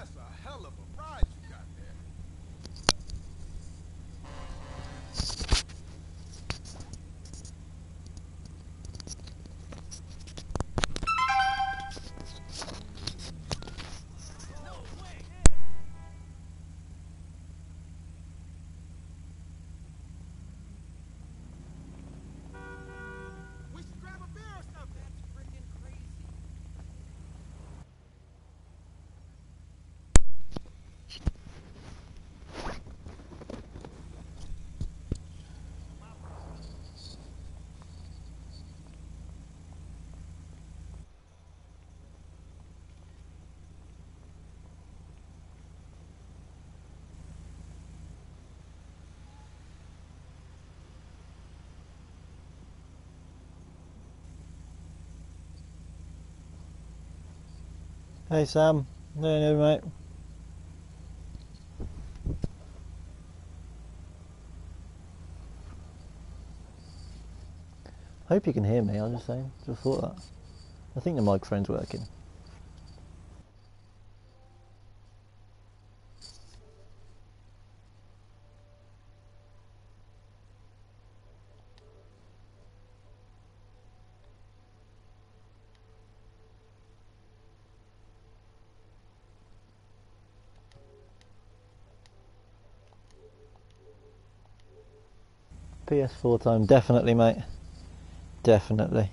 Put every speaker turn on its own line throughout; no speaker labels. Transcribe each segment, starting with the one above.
That's a hell of a
Hey Sam, no, no, mate. Hope you can hear me. I was just saying, just thought that. I think the microphone's working. PS4 time, definitely, mate. Definitely.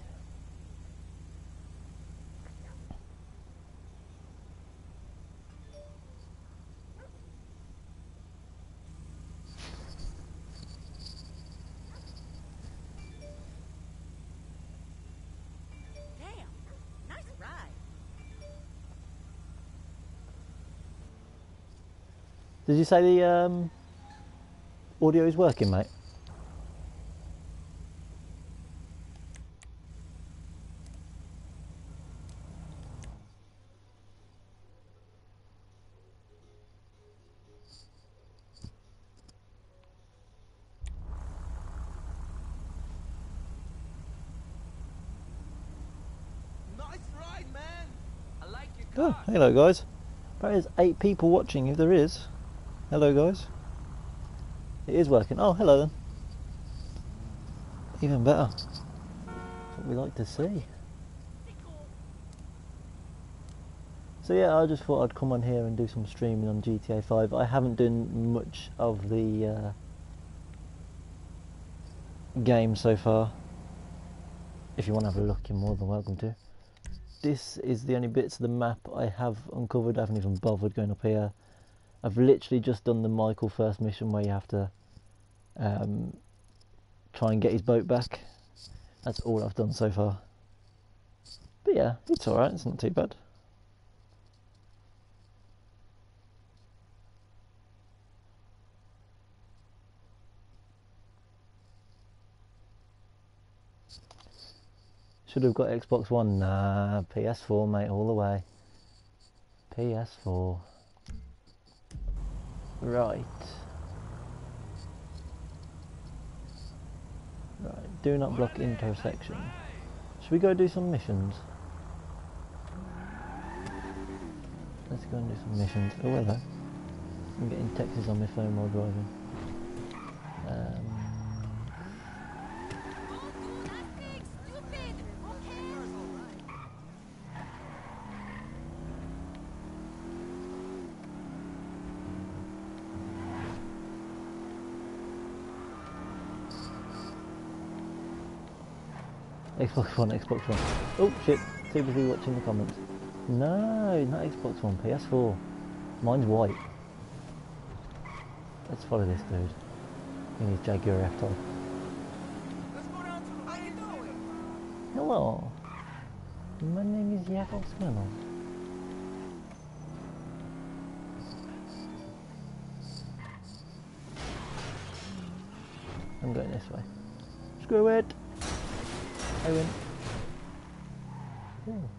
Did you say the um, audio is working, mate?
Nice ride, man. I like your
Oh,
car.
Hello guys. There's eight people watching if there is. Hello guys. It is working. Oh, hello then. Even better. That's what we like to see. So yeah, I just thought I'd come on here and do some streaming on GTA 5. I haven't done much of the uh, game so far. If you want to have a look, you're more than welcome to this is the only bits of the map I have uncovered. I haven't even bothered going up here. I've literally just done the Michael first mission where you have to um, try and get his boat back. That's all I've done so far. But yeah, it's alright, it's not too bad. Should have got Xbox One. Nah, PS4, mate, all the way. PS4. Right. Right, do not block intersection. Should we go do some missions? Let's go and do some missions. Oh, hello. I'm getting texts on my phone while driving. Xbox One, Xbox One. Oh shit, too busy watching the comments. No, not Xbox One, PS4. Mine's white. Let's follow this dude. In his Jaguar F-Type. Hello. My name is Jakob Sminnel. I'm going this way. Screw it! I win. Ooh.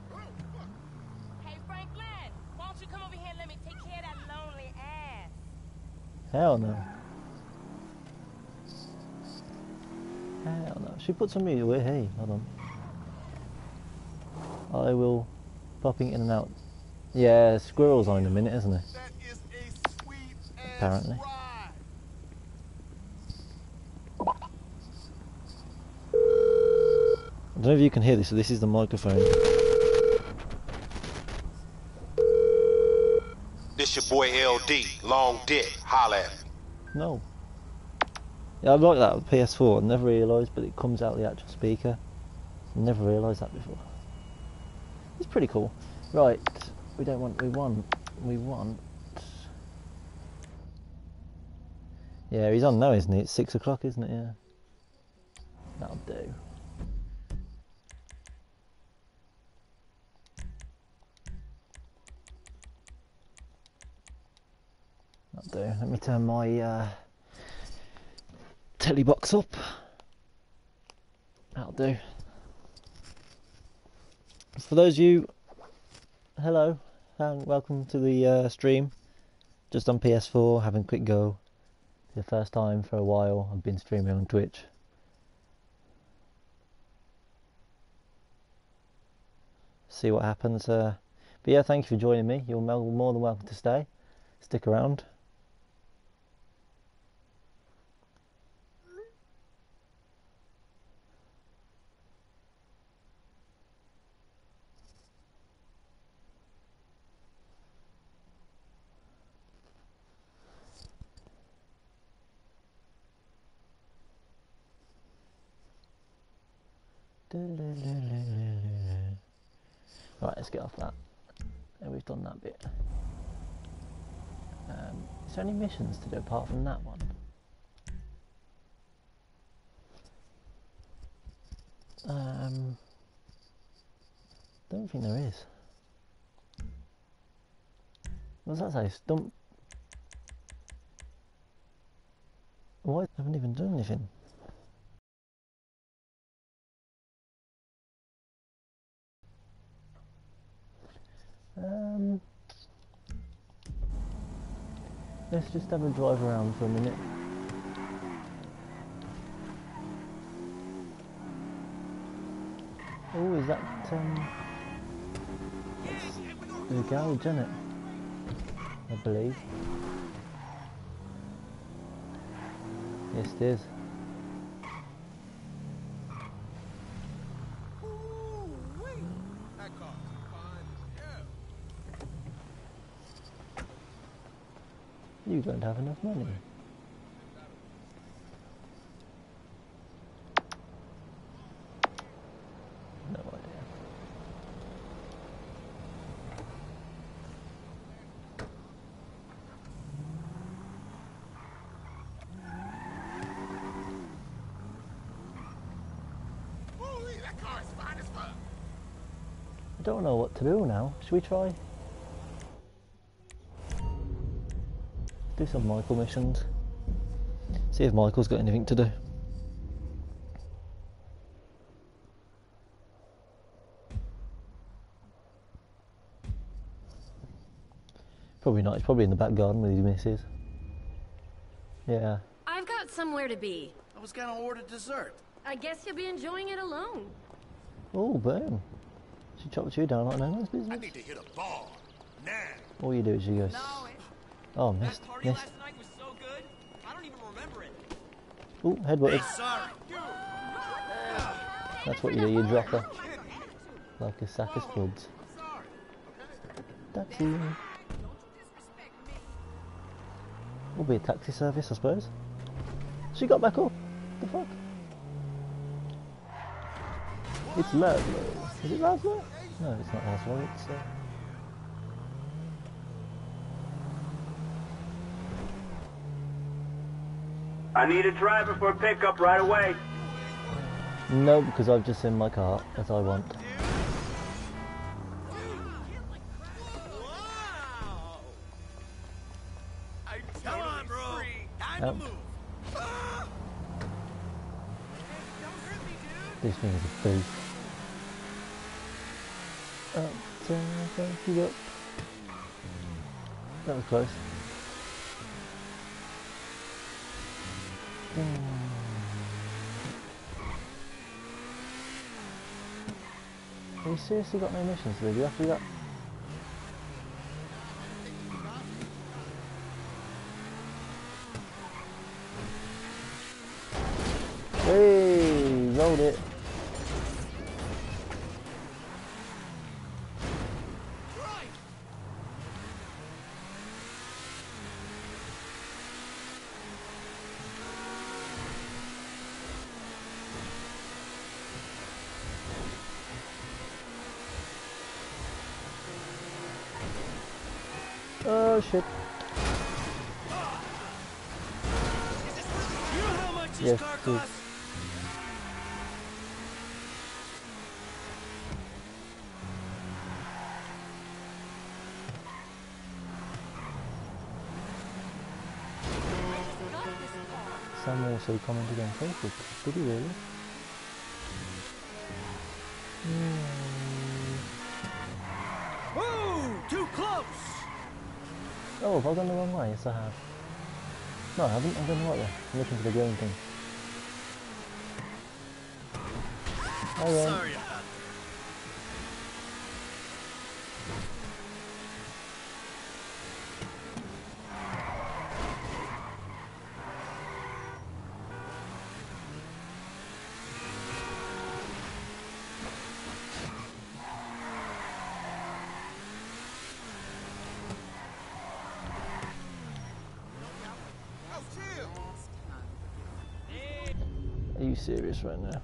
Hey, Franklin, why don't you come over here and let me take care of that lonely ass?
Hell no. Hell no. She put some music away. Hey, hold on. I will popping in and out Yeah, squirrel's on in a minute, isn't he?
That is a sweet ass
Apparently.
ride.
I don't know if you can hear this, so this is the microphone.
This your boy LD, long dick, holla at me.
No. I like that with PS4. I never realised, but it comes out the actual speaker. Never realised that before. It's pretty cool. Right, we don't want. We want. We want. Yeah, he's on now, isn't he? It's six o'clock, isn't it? Yeah. That'll do. That'll do. Let me turn my uh, telly box up. That'll do. For those of you, hello and welcome to the uh, stream. Just on PS4, having a quick go. The first time for a while I've been streaming on Twitch. See what happens. Uh, but yeah, thank you for joining me. You're more than welcome to stay. Stick around. Right, let's get off that. And we've done that bit. Um, is there any missions to do apart from that one? Um, don't think there is. What does that say? Stump. Why? I haven't even done anything. Um, let's just have a drive around for a minute. Oh, is that um, the garage, isn't it? I believe. Yes, it is.
Ooh-wee. That car's fine as hell.
You don't have enough money. No idea.
Ooh-wee, that car's fine as fuck.
I don't know what to do now. Should we try? Do some Michael missions. See if Michael's got anything to do. Probably not. He's probably in the back garden with his missus. Yeah.
I've got somewhere to be.
I was gonna order dessert.
I guess you'll be enjoying it alone.
Oh, boom. She chopped you down like no man's
I
business.
need to hit a ball. Now.
All you do is you go.
No, it,
Oh, missed. Missed.
last night was so good. I don't even remember it.
Oh, headbutted.
Sorry.
That's what you do. You drop her like a sack of spuds. Taxi. Will be a taxi service, I suppose. She got back up. The fuck? It's Laszlo. Is it Laszlo? No, it's not Laszlo. It's uh...
I need a driver for a pickup right away.
no, because I've just seen my car as I want.
Come on, bro. Time
Nope.
move.
This thing is a beast. Up, down, thank you up. That was close. Have you seriously got no missions to do? Do you have to do that?
Hey, rolled it. Much this
Yes,
car
dude.
costs?
Sam also commented on Facebook. Did he really? Hmm.
Whoa! Too close!
Oh, have I gone the wrong way? Yes, I have. No, I haven't. I'm going the right way. I'm looking for the green thing. Hi, Ron.
Sorry about that.
Are you serious right now?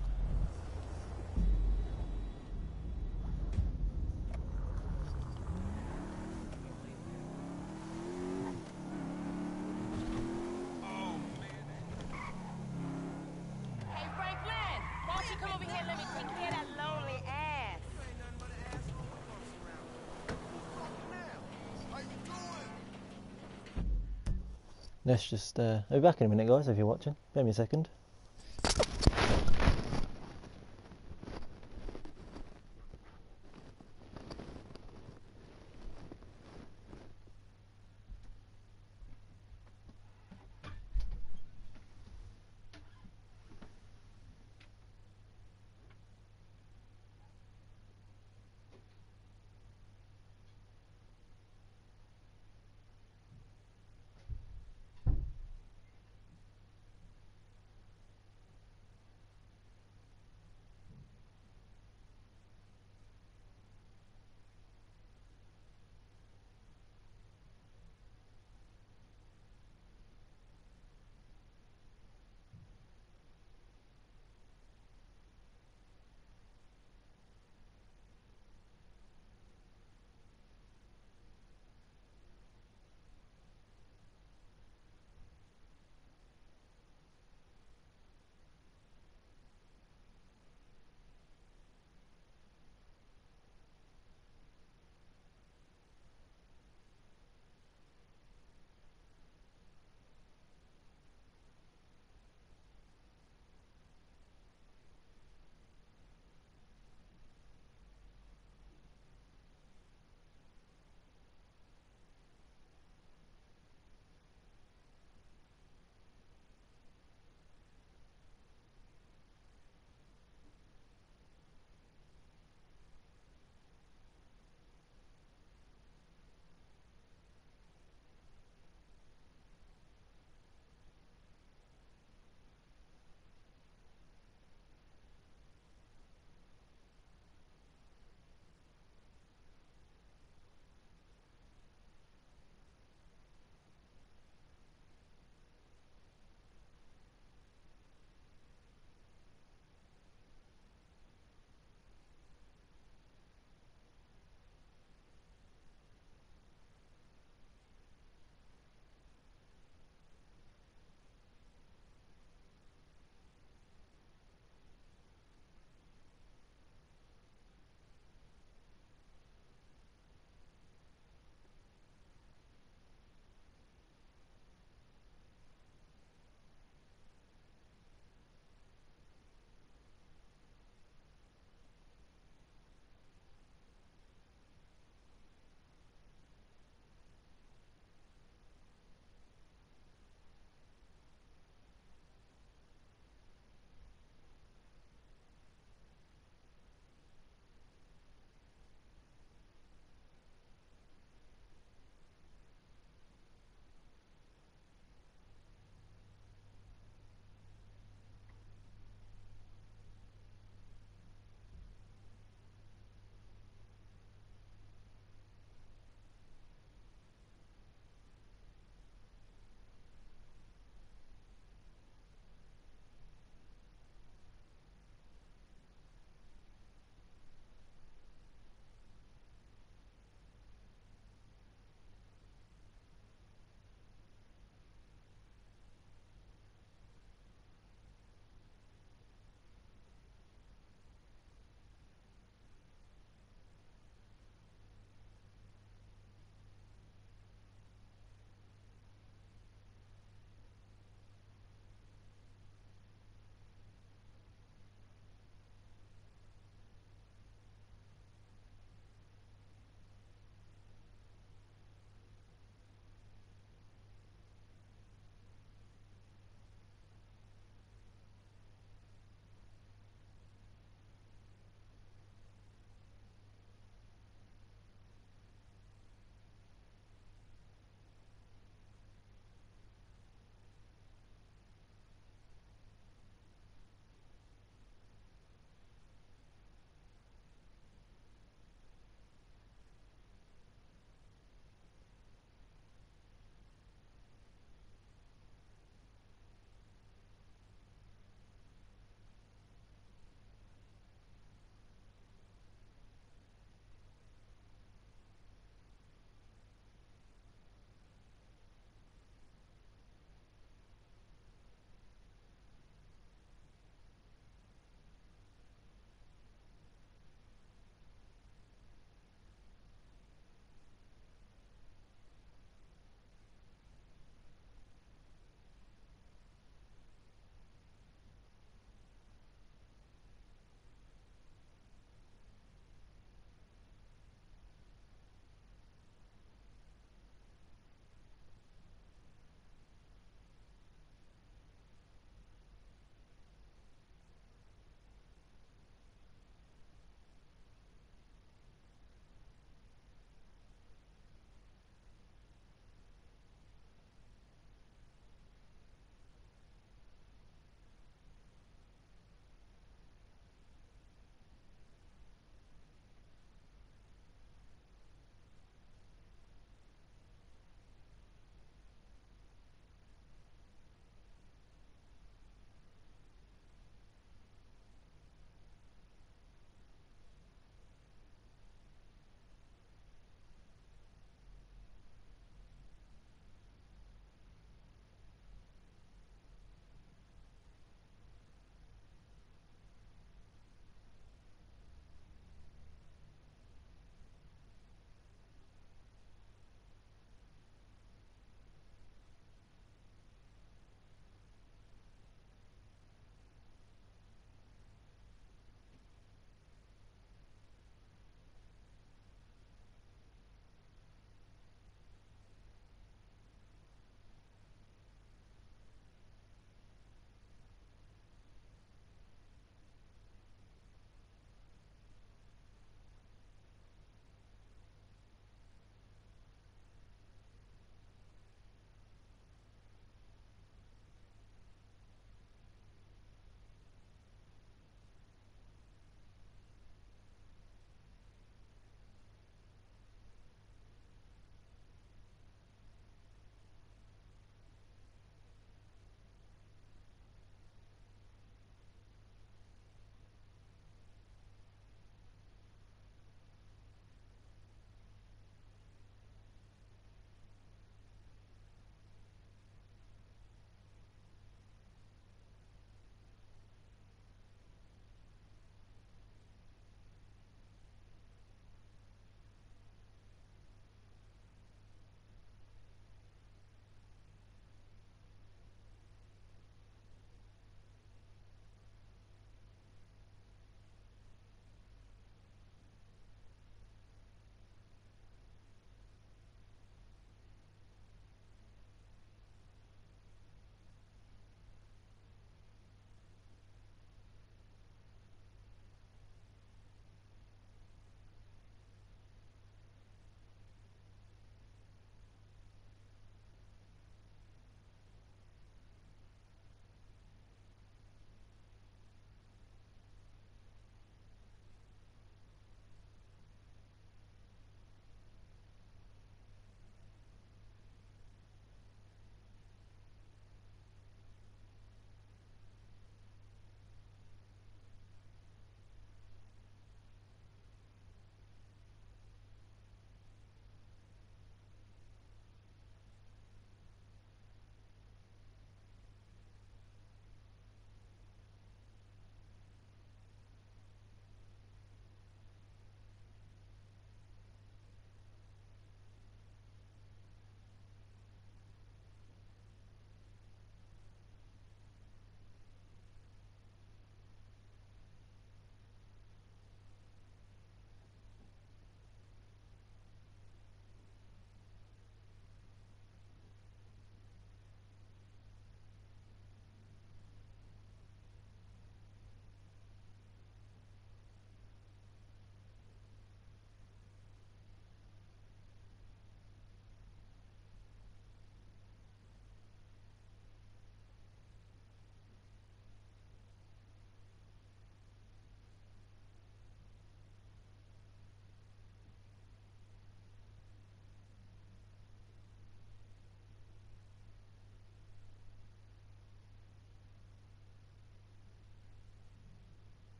Hey, Franklin, why don't you come over here and let me take care of that lonely ass?
Ain't nothing but an asshole walks around. How you doing?
Let's just, uh, I'll be back in a minute, guys, if you're watching. Give me a second.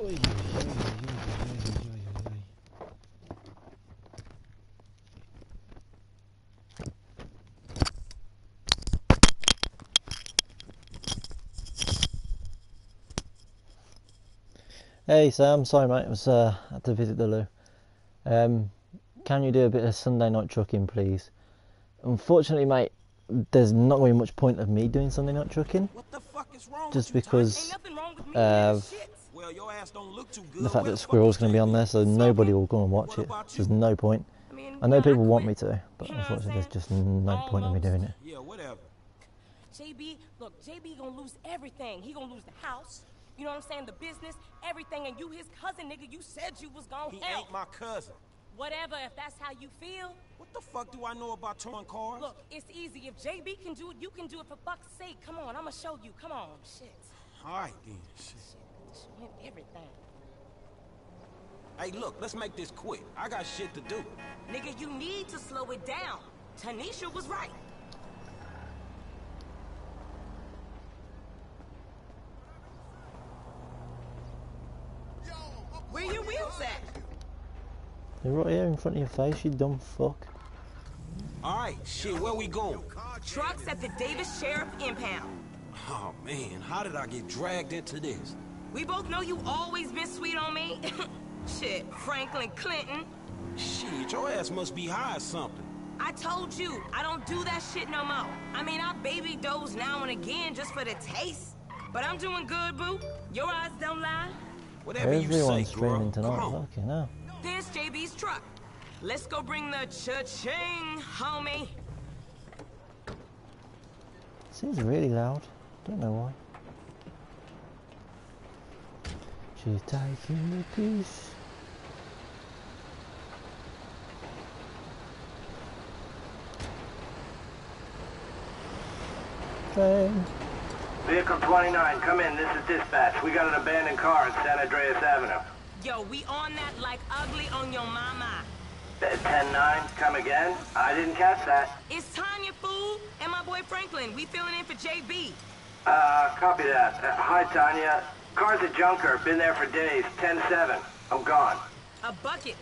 Hey Sam, sorry mate, I was uh, had to visit the loo. Um, can you do a bit of Sunday night trucking, please? Unfortunately, mate, there's not going to be much point of me doing Sunday night trucking,
What the fuck is wrong
just
with you, Tanya?
because
Ain't nothing wrong with me. Shit.
Well, your ass don't look too good.
the fact that
the fuck
Squirrel's
is
going to be on there, so nobody will go and watch it. There's no point.
I mean,
I know
yeah,
people want me to, but
You know
unfortunately, there's just no point in me doing it.
Yeah, whatever.
JB, look, JB gonna lose everything. He gonna lose the house. You know what I'm saying? The business, everything, and you his cousin, nigga. You said you was gonna
He
help.
ain't my cousin.
Whatever, if that's how you feel.
What the fuck do I know about towing cars?
Look, it's easy. If JB can do it, you can do it for fuck's sake. Come on, I'ma show you. Come on, shit.
All right then. Shit.
Shit, show everything.
Hey, look, let's make this quick. I got shit to do.
Nigga, you need to slow it down. Tanisha was right. Where your wheels at?
They're right here in front of your face, you dumb fuck.
All right, shit, where we going?
Trucks at the Davis Sheriff Impound.
Oh man, how did I get dragged into this?
We both know you always been sweet on me. Shit, Franklin Clinton.
Shit, your ass must be high or something.
I told you, I don't do that shit no more. I mean, I baby doze now and again just for the taste. But I'm doing good, boo. Your eyes don't lie.
Whatever you
Everyone's
say, girl.
streaming tonight,
Come on.
fucking.
There's JB's truck. Let's go bring the cha-ching, homie.
Seems really loud. Don't know why. She's taking the piece. Train.
Vehicle 29, come in. This is dispatch. We got an abandoned car at San Andreas Avenue.
Yo, we on that like ugly on your mama.
10-9, come again? I didn't catch that.
It's Tanya, fool, and my boy Franklin. We filling in for JB.
Uh, copy that. Uh, hi, Tanya. Car's a junker. Been there for days. 10-7. I'm gone.
A bucket.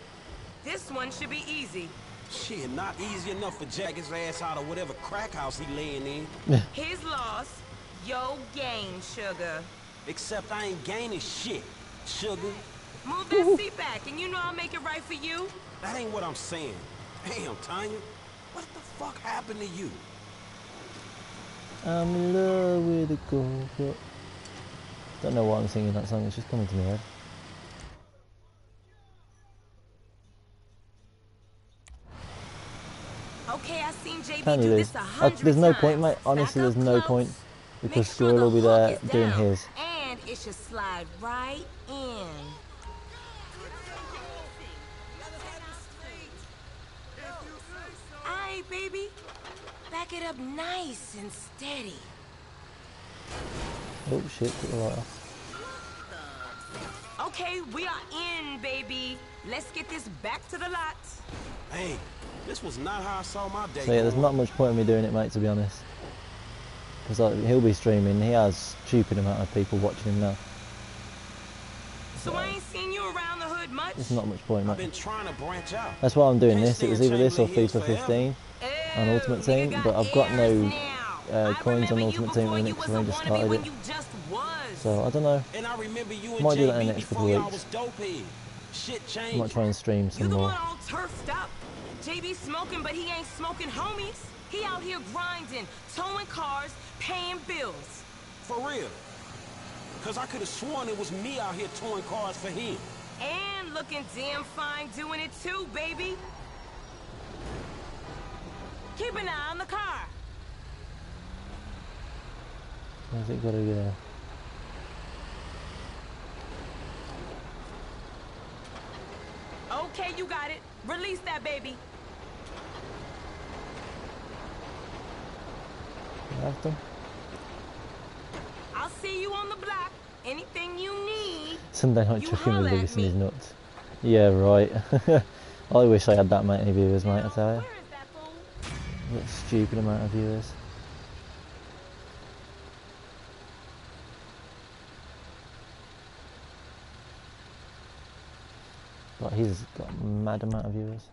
This one should be easy.
Shit, not easy enough for Jack his ass out of whatever crack house he laying in.
His loss, yo gain, sugar.
Except I ain't gaining shit, sugar.
Move that seat back, and you know I'll make it right for you.
That ain't what I'm saying. Damn, Tanya. What the fuck happened to you?
I'm in love with a girl, but don't know why I'm singing that song. It's just coming to my head.
Okay, I seen JB
Can
do this
lose?
a hundred
there's no point, mate. Honestly, there's no
close.
point because
sure
will be there doing
down,
his.
And it should slide right in. Alright, baby. Back it up nice and steady.
Oh shit, took the light off.
Okay, we are in, baby. Let's get this back to the lot.
Hey, this was not how I saw my day.
So yeah, there's not much point in me doing it, mate. To be honest, because like, he'll be streaming. He has stupid amount of people watching him now.
So I ain't seen you around the hood much.
There's not much point,
I've
mate.
been trying to branch out.
That's why I'm doing
Can't
this. It was either this or FIFA 15. on Ultimate Team, but I've got no,
now.
Uh, coins on Ultimate Team when
before you
Nick
was a
Ranger
wannabe
started it.
you just.
So I don't know.
And I remember you and
Might do that in the next couple
before
of weeks.
was dopehead. Shit
I
changed.
might try and stream
You
some
the
more.
one all turfed up. JB smoking, but he ain't smoking homies. He out here grinding, towing cars, paying bills.
For real. Cause I could have sworn it was me out here towing cars for him.
And looking damn fine doing it too, baby. Keep an eye on the car.
Where's it got to go?
Okay, you got it. Release that baby.
Them?
I'll see you on the block. Anything you need.
Sunday night chicken
at
Lewis and his nuts. Yeah, right. I wish I had that many viewers, mate, I tell you.
Where is that fool?
What stupid amount of viewers. But he's got a mad amount of viewers.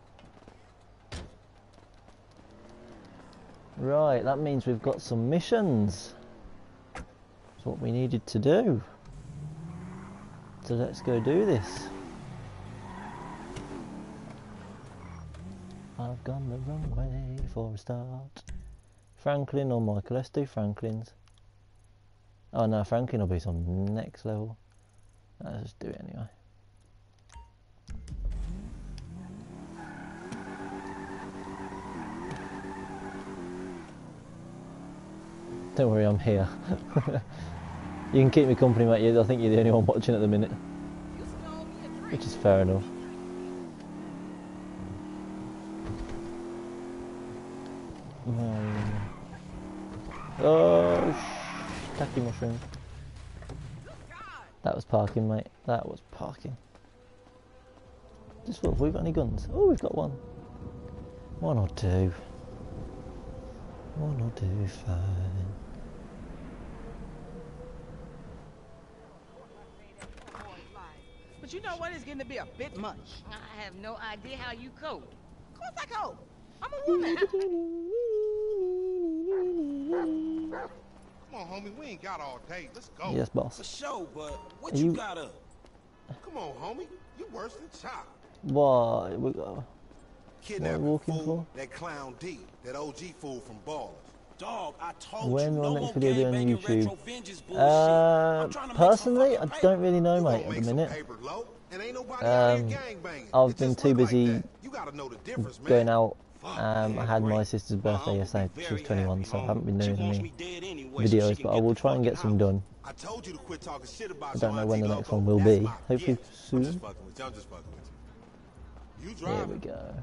Right, that means we've got some missions. That's what we needed to do. So let's go do this. I've gone the wrong way for a start. Franklin or Michael? Let's do Franklin's. Oh no, Franklin will be some next level. Let's just do it anyway. Don't worry, I'm here. you can keep me company, mate. I think you're the only one watching at the minute, which is fair enough. Um, oh, tacky mushroom. That was parking, mate. That was parking. Just look, have we got any guns? Oh, we've got one. One or two. One or two, fine.
But you know what? It's getting to be a bit much.
I have no idea how you cope.
Of course I go. I'm a woman.
Come on, homie. We ain't got all day. Let's go.
Yes, boss.
For
boss.
sure, but what you,
you-
got up?
Come on, homie. You worse than Chop.
What? We got.
Kidnapping
walking
fool. That clown D. That OG fool from Ballers.
Dog, I told
When
you,
will next video be on YouTube?
retro vengeance bullshit.
Uh,
I'm trying to make some
personally, I don't really know, mate, at the minute.
paper, and ain't
Um. I've been too busy
that. You gotta know the difference, man.
Going out. Um, I had my sister's birthday yesterday. She was 21,
happy,
so I haven't been doing any videos, but I will try and get some done.
I told you to quit talking shit about
I don't know when the next one will be. Hopefully soon.
just with you. I'm just with you. You
Here we go.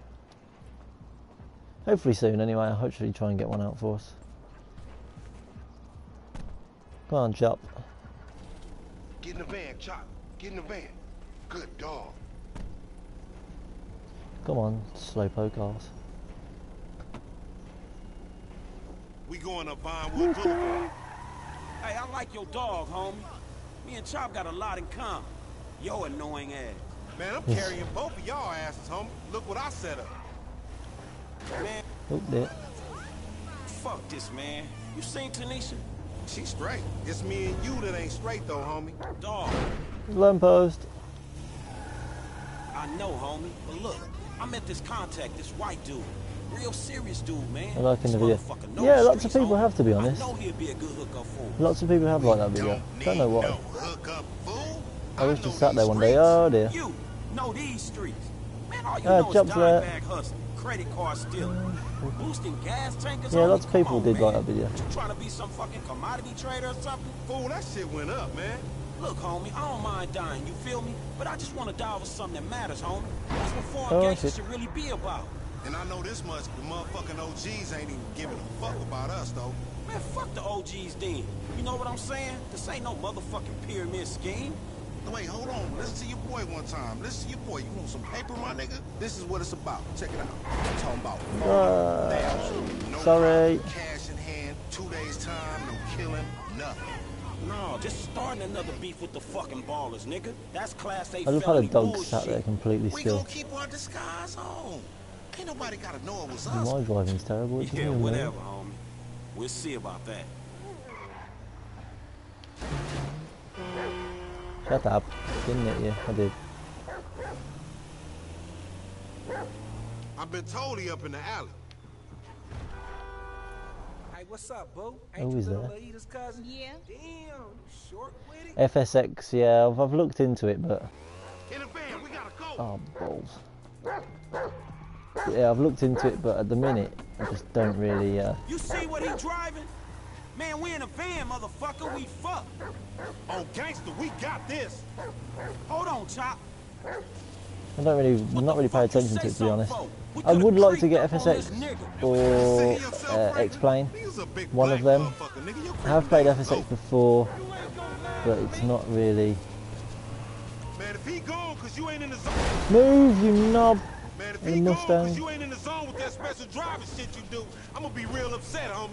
Hopefully soon, anyway. I'll hopefully try and get one out for us. Come on, Chop.
Get in the van, Chop. Get in the van. Good dog.
Come on, slowpoke ass.
We going up Vinewood Boulevard.
Hey, I like your dog, homie. Me and Chop got a lot in common. Yo annoying ass.
Man, I'm carrying both of y'all asses, homie. Look what I set up.
Man,
Oh, there.
fuck this, man. You seen Tanisha?
She straight. It's me and you that ain't straight though, homie.
Dog,
Lamppost.
I know, homie. But look, I met this contact, this white dude. Real serious dude, man.
I like in the video. Yeah, lots of people
homie.
have, to be honest.
I know he'd be a good hookup for.
Lots of people have like that video.
Don't
Don't know why.
no fool.
I was just sat there one day. Oh dear.
You know these streets. Man, all you
Uh,
know is
Job's
dime
there.
bag hustling, credit card stealing, boosting gas tankers.
Yeah,
homie?
lots of people
on,
did
man.
like that video.
You trying to be some fucking commodity trader or something?
Fool, that shit went up, man.
Look, homie, I don't mind dying, you feel me? But I just want to die over something that matters, homie. That's what foreign
Oh,
gangsters
shit.
should really be about.
And I know this much, the motherfucking OGs ain't even giving a fuck about us, though.
Man, fuck the OGs then. You know what I'm saying? This ain't no motherfucking pyramid scheme.
No, wait, hold on. Listen to your boy one time. Listen to your boy. You want some paper, my nigga? This is what it's about. Check it out. I'm talking about
Uh,
Damn, no
sorry.
problem, Cash in hand, two days time, no killing, nothing.
No, just starting another beef with the fucking ballers, nigga. That's class A
I love how the
felony
dog
bullshit.
sat there completely
We
still.
gonna keep our disguise on. Ain't nobody gotta know it was us.
My driving's terrible. It doesn't
Yeah,
even know.
homie. We'll see about that.
Shut up. Didn't it? Yeah, I did.
I've been told he up in the alley.
Hey, what's up, boo?
Who
you
is
little
that?
Laida's cousin?
Yeah.
Damn, short with?
FSX, yeah, I've, I've looked into it, but
In the van, we gotta go.
oh balls. Yeah, I've looked into it, but at the minute, I just don't really. Uh,
You see what he driving? Man, we in a van, motherfucker. We fucked.
Oh, gangster, we got this.
Hold on, Chop.
I don't really, not really pay attention to it, to be honest. I would like to get
up on this
FSX or uh,
Franklin?
Explain.
He's a big
One of them.
motherfucker, nigga. You
I have played FSX before, but it's not really.
Man, if he gone, cause you ain't in the zone.
Move, you knob!
Man, if he gone,
Mustang.
cause you ain't in the zone with that special driving shit you do, I'm gonna be real upset, homie.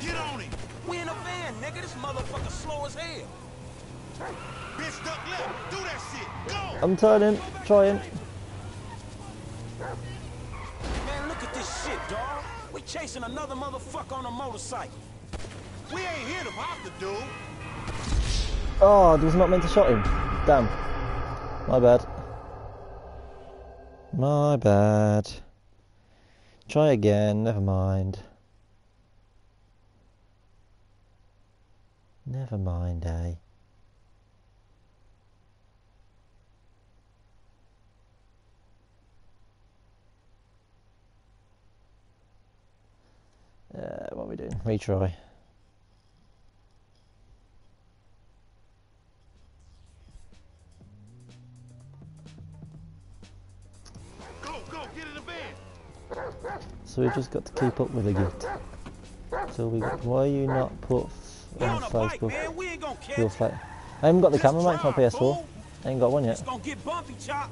Get on it.
We in a van, nigga. This motherfucker slow as hell.
Bitch, duck left. Do that shit. Go.
I'm turning, trying.
Man, look at this shit, dog. We chasing another motherfucker on a motorcycle.
We ain't here to pop the dude.
Oh, I was not meant to shot him. Damn. My bad. My bad. Try again, never mind. Never mind, eh? Uh, what are we doing? Retry.
Go, go, get in the van.
So we've just got to keep up with the git. So we got, why are you not put f-
We
on
on a bike,
Facebook
man. We ain't gonna catch
your
you.
fa- I haven't got the
Just
camera mate for my
drive,
PS4.
fool.
I ain't got one yet.
It's gonna get bumpy, chop.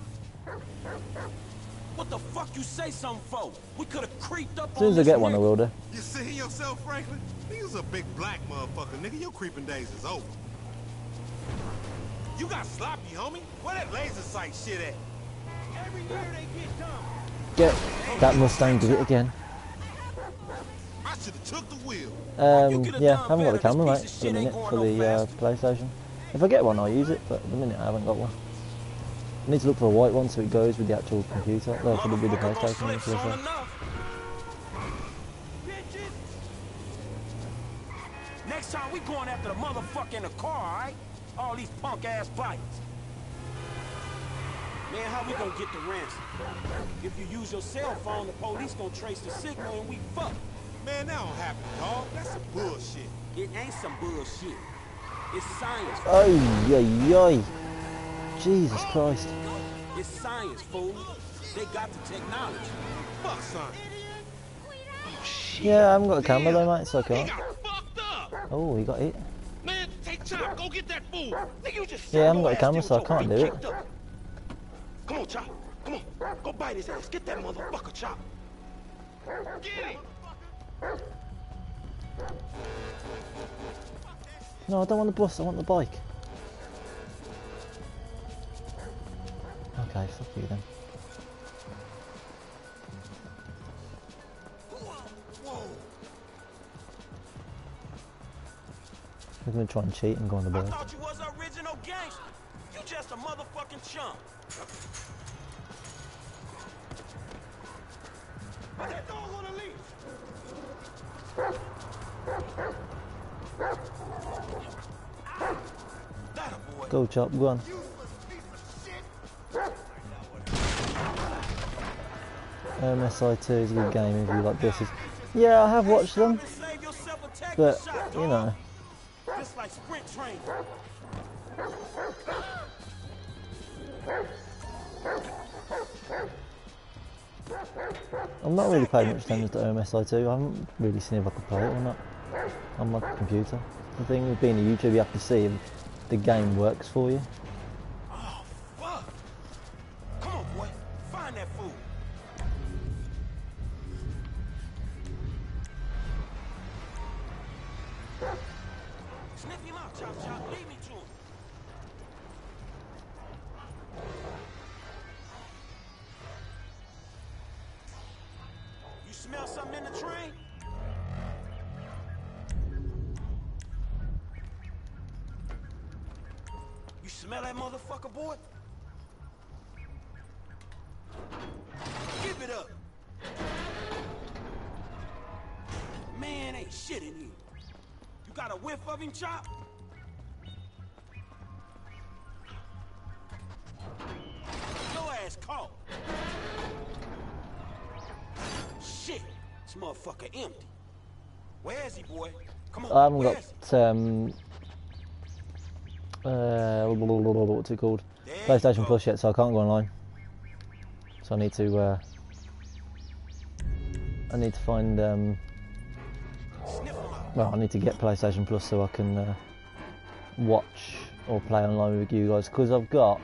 What the fuck you say something for? We could have creeped up
As soon as I get one, I will do.
You see yourself, Franklin? You's a big black motherfucker, nigga. Your creeping days is over. You got sloppy, homie. Where that laser sight shit at?
Every year they get dumb.
Get that Mustang, do it again.
I should have took the wheel.
Um, yeah, I haven't got the camera
This
mate
piece of
for the minute for the uh, PlayStation. If I get one, I'll use it, but at the minute I haven't got one. I need to look for a white one so it goes with the actual computer. For the, with the PlayStation.
slip
and
soon
stuff.
enough. Bitches. Next time we going after the motherfucker in the car, alright? All these punk ass bikes. Man, how we gonna get the ransom? If you use your cell phone, the police gonna trace the signal and we fuck.
Man, that don't happen, dog. That's some bullshit.
It ain't some bullshit. It's science.
Oh, yeah, yeah. Jesus Christ.
It's science, fool. They got the technology.
Fuck, son.
Oh, yeah, I haven't got a camera though, mate, so I can't.
got fucked up.
Oh, he got it.
Man, take time. Go get that fool. You just
Yeah, I haven't got a camera, so I can't do it.
Come on, Chop. Come on. Go bite his ass. Get that motherfucker, Chop. Get him.
No, I don't want the bus, I want the bike. Okay, fuck you then. We're gonna try and cheat and go on the
I thought you was an original gangster. You just a motherfucking chump. That dog on a leash. That a boy.
Go chop, go on. MSI2 is a good game if you like buses. Yeah, I have watched them, but you know,
Just like sprint training.
I'm not really paying much attention to MSI2. I haven't really seen if I could play it or not on my computer. The thing with being a YouTuber, you have to see if the game works for you. I haven't got um uh what's it called? PlayStation. Plus yet, so I can't go online. So I need to uh I need to find um well, I need to get PlayStation Plus so I can uh, watch or play online with you guys because I've got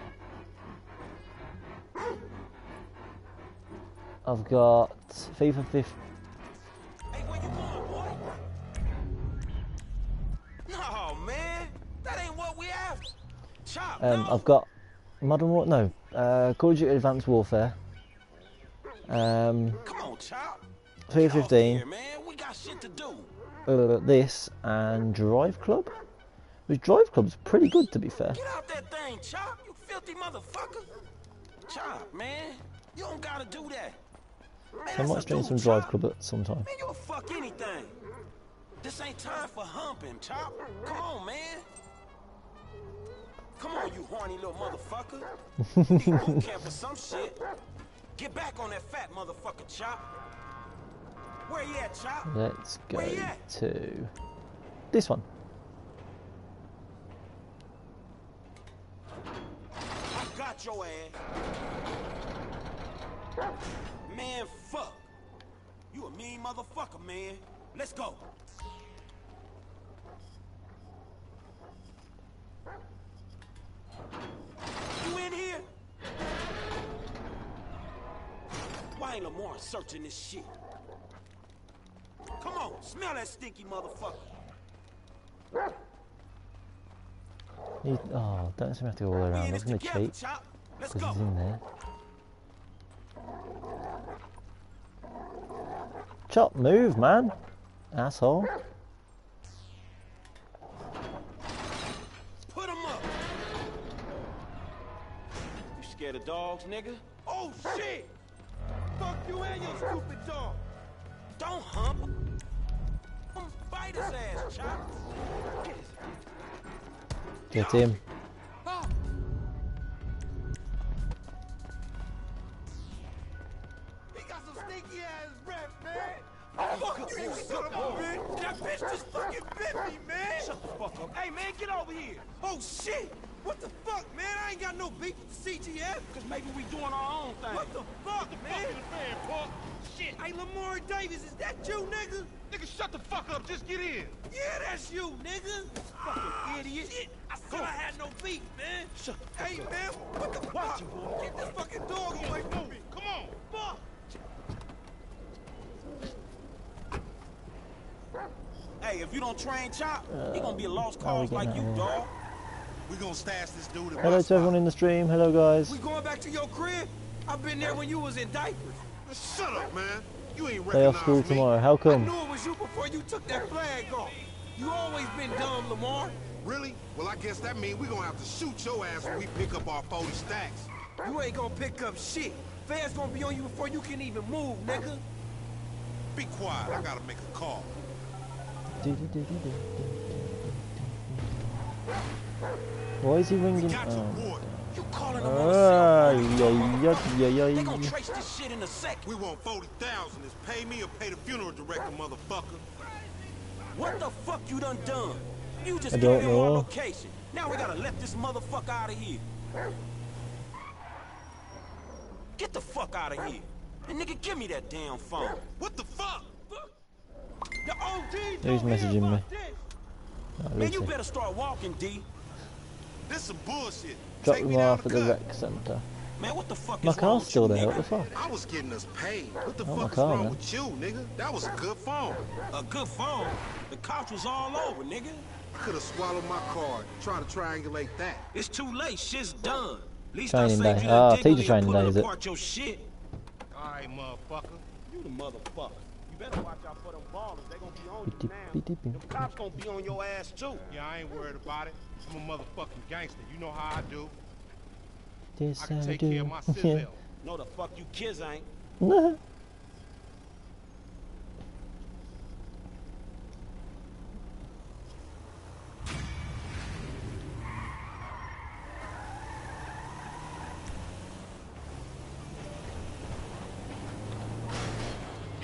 I've got FIFA 15 Um. I've got Modern War. No, uh, Call of Duty Advanced Warfare. Um,
Come on, Chop.
Three
Get off
fifteen.
here, man. We got shit to do.
uh, this and Drive Club. Which Drive Club's pretty good to be fair.
Get out that thing, Chop. You filthy motherfucker. Chop, man. You don't gotta do that. Man,
I might stream some Drive
Chop.
Club at some time.
Man, you'll fuck anything. This ain't time for humping, Chop. Come on, man. Come on, you horny little motherfucker. Camp or some shit. Get back on that fat motherfucker, Chop. Where you at, Chop?
Let's go
Where you at?
to this one.
I got your ass. Man, fuck. You a mean motherfucker, man. Let's go. You in here? Why ain't Lamar searching this shit? Come on, smell that stinky motherfucker.
You, oh, don't seem to have to go all the way
We
around.
in
I was going to cheat because
go.
he's in there. Chop, move, man. Asshole.
Scared of dogs, nigga? Oh shit!
Fuck you and your stupid dog.
Don't hump. Come fight his ass, Chop.
Get him.
He got some stinky ass breath, man.
Oh, fuck you, son of a bitch! That bitch just fucking bit me, man! Shut the fuck up. Hey, man, get over here!
Oh shit! What the fuck, man? I ain't got no beef with the CGF.
Cause maybe we doing our own thing.
What the fuck, man? Shit. Hey, Lamar Davis, is that you, nigga? Nigga, shut the fuck up. Just get in. Yeah, that's you, nigga. Fucking ah, idiot. Shit. I said I had no beef, man.
Shut the fuck
Hey,
up.
man, what the fuck? Get this fucking dog away from me. Come on. Fuck.
Hey, if you don't train Chop, he gonna be a lost cause like you,
out of
dog.
We gonna stash this dude
Hello to everyone in the stream. Hello, guys.
We going back to your crib? I've been there when you was in diapers.
Shut up, man. You ain't
Day off school
me.
tomorrow. How come?
I
come?
knew it was you before you took that flag off. You always been dumb, Lamar.
Really? Well, I guess that means we gonna have to shoot your ass when we pick up our 40 stacks.
You ain't gonna pick up shit. Feds gonna be on you before you can even move, nigga.
Be quiet. I gotta make a call.
Why is he ringing?
Got
Oh.
You calling him on the cell phone?
yeah, yeah, yeah, yeah,
They
yeah.
gonna trace this shit in a second.
We want 40,000. Is pay me or pay the funeral director, motherfucker.
What the fuck you done done? You just
I
gave
don't
him our
know.
location. Now we gotta let this motherfucker out of here. Get the fuck out of here. And nigga, give me that damn phone.
What the fuck?
The OGs
Who's messaging me?
about this.
Oh,
Man, you better start walking, D.
This some bullshit.
Drop them
me
off at the rec centre.
Man, what the fuck
My
is wrong
car's
with
still
you,
there. What the fuck?
I was getting us paid. What the
Oh,
fuck is
car,
wrong
man.
with you, nigga? That was a good phone.
A good phone. The couch was all over, nigga.
I could have swallowed my card. Try to triangulate that.
It's too late. Shit's done. At least
Training day.
you
Ah,
the
teacher
dignity of
training day, is it?
apart your shit.
All right, motherfucker.
You the motherfucker. You better watch out for them ballers. They gonna be on you
Beep,
now. Them cops gonna be on your ass too.
Yeah, I ain't worried about it. I'm a motherfucking gangster. You know how I do.
Yes,
I can
I
take
do.
care of my sizzle.
No, the fuck you kids ain't.
Yeah.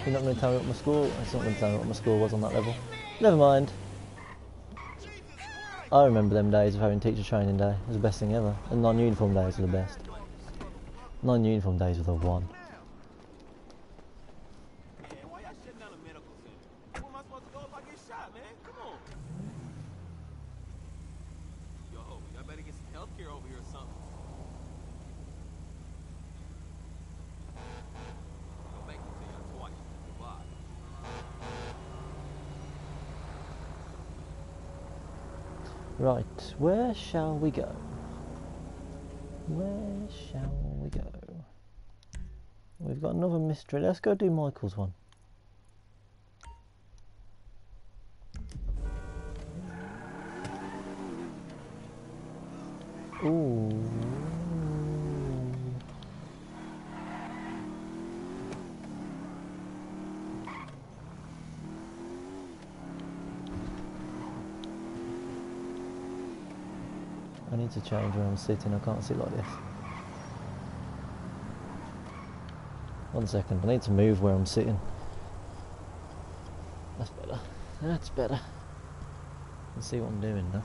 You're not going to tell me what my score? It's not going to tell me what my score was on that level. Never mind. I remember them days of having teacher training day. It was the best thing ever. And non-uniform days were the best. Non-uniform days were the one.
Man, why y'all shutting down a medical center? Where am I supposed to go if I get shot, man? Come on.
Yo, y'all better get some health care over here or something. Go back to y'all twice. Goodbye.
Right, where shall we go? Where shall we go? We've got another mystery. Let's go do Michael's one. Ooh. To change where I'm sitting. I can't sit like this. One second. I need to move where I'm sitting. That's better. That's better. Let's see what I'm doing now.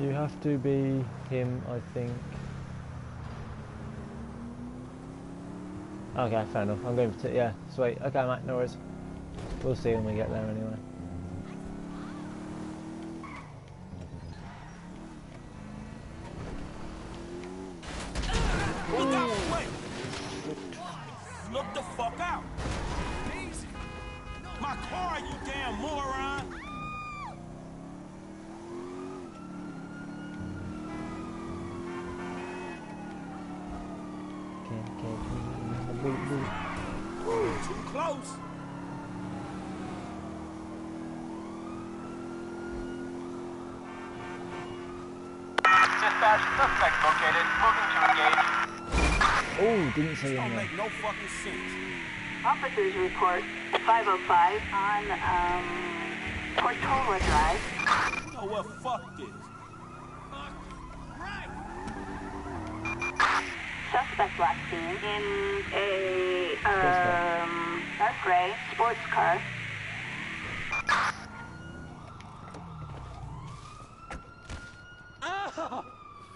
You have to be him, I think. Okay, fair enough. I'm going for t- yeah, sweet. Okay, mate, no worries. We'll see when we get there anyway. Didn't see him
Don't
there.
make no fucking sense.
Officers report 505 on um, Portola Drive.
You know what? Fuck this.
Suspect last seen in a um, dark gray sports car.
Oh,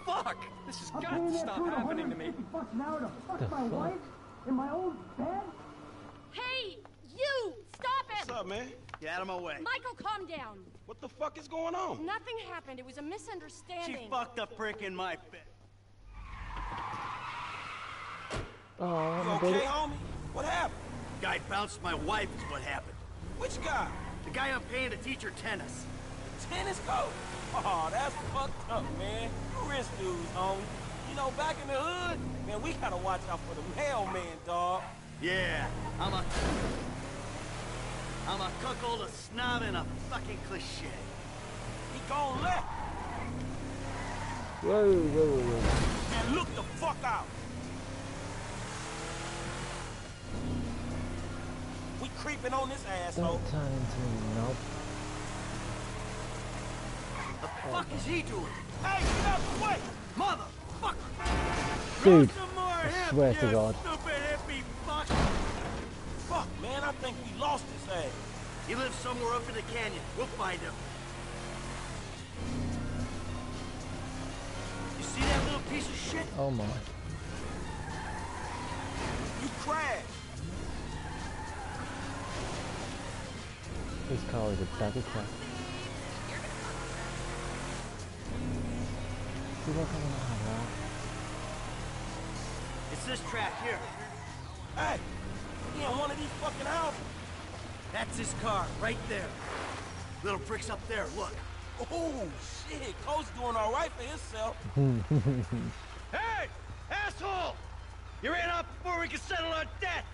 fuck! This has got to stop happening to me.
The my fuck? Wife in my old bed?
Hey, you! Stop it!
What's up, man?
Get out of my way.
Michael, calm down.
What the fuck is going on?
Nothing happened. It was a misunderstanding.
She fucked a prick in my bed.
Oh,
You okay,
bullet.
homie? What happened?
Guy bounced my wife is what happened.
Which guy?
The guy I'm paying to teach her tennis.
Tennis coach? Oh, that's fucked up, man. You rich dudes, homie. You know, back in the hood, man, we gotta watch out for the mailman, dog.
Yeah, I'm a... I'm a cuckold, a snob, and a fucking cliche.
He gon' let.
Whoa, whoa, whoa, whoa.
Man, look the fuck out. We creeping on this asshole.
Don't turn into a knob.
The fuck is he doing?
Hey, get out the way!
Motherfucker!
Dude, I swear to God.
Stupid hippie fuck!
Fuck, man, I think we lost his ass.
He lives somewhere up in the canyon. We'll find him. You see that little piece of shit?
Oh my.
You crashed.
This car is a bag of crap. See what gonna
It's this track here.
Hey, he in one of these fucking houses.
That's his car, right there. Little prick's up there, look.
Oh, shit. Cole's doing all right for himself.
Hey! Asshole! You ran off before we could settle our debts!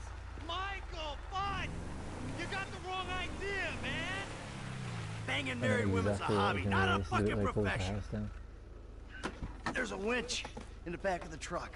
Michael, bud! You got the wrong idea, man!
Banging married women's a
exactly what
hobby, not a
do. This is a bit
fucking
they pulled the
profession. There's a winch in the back of the truck.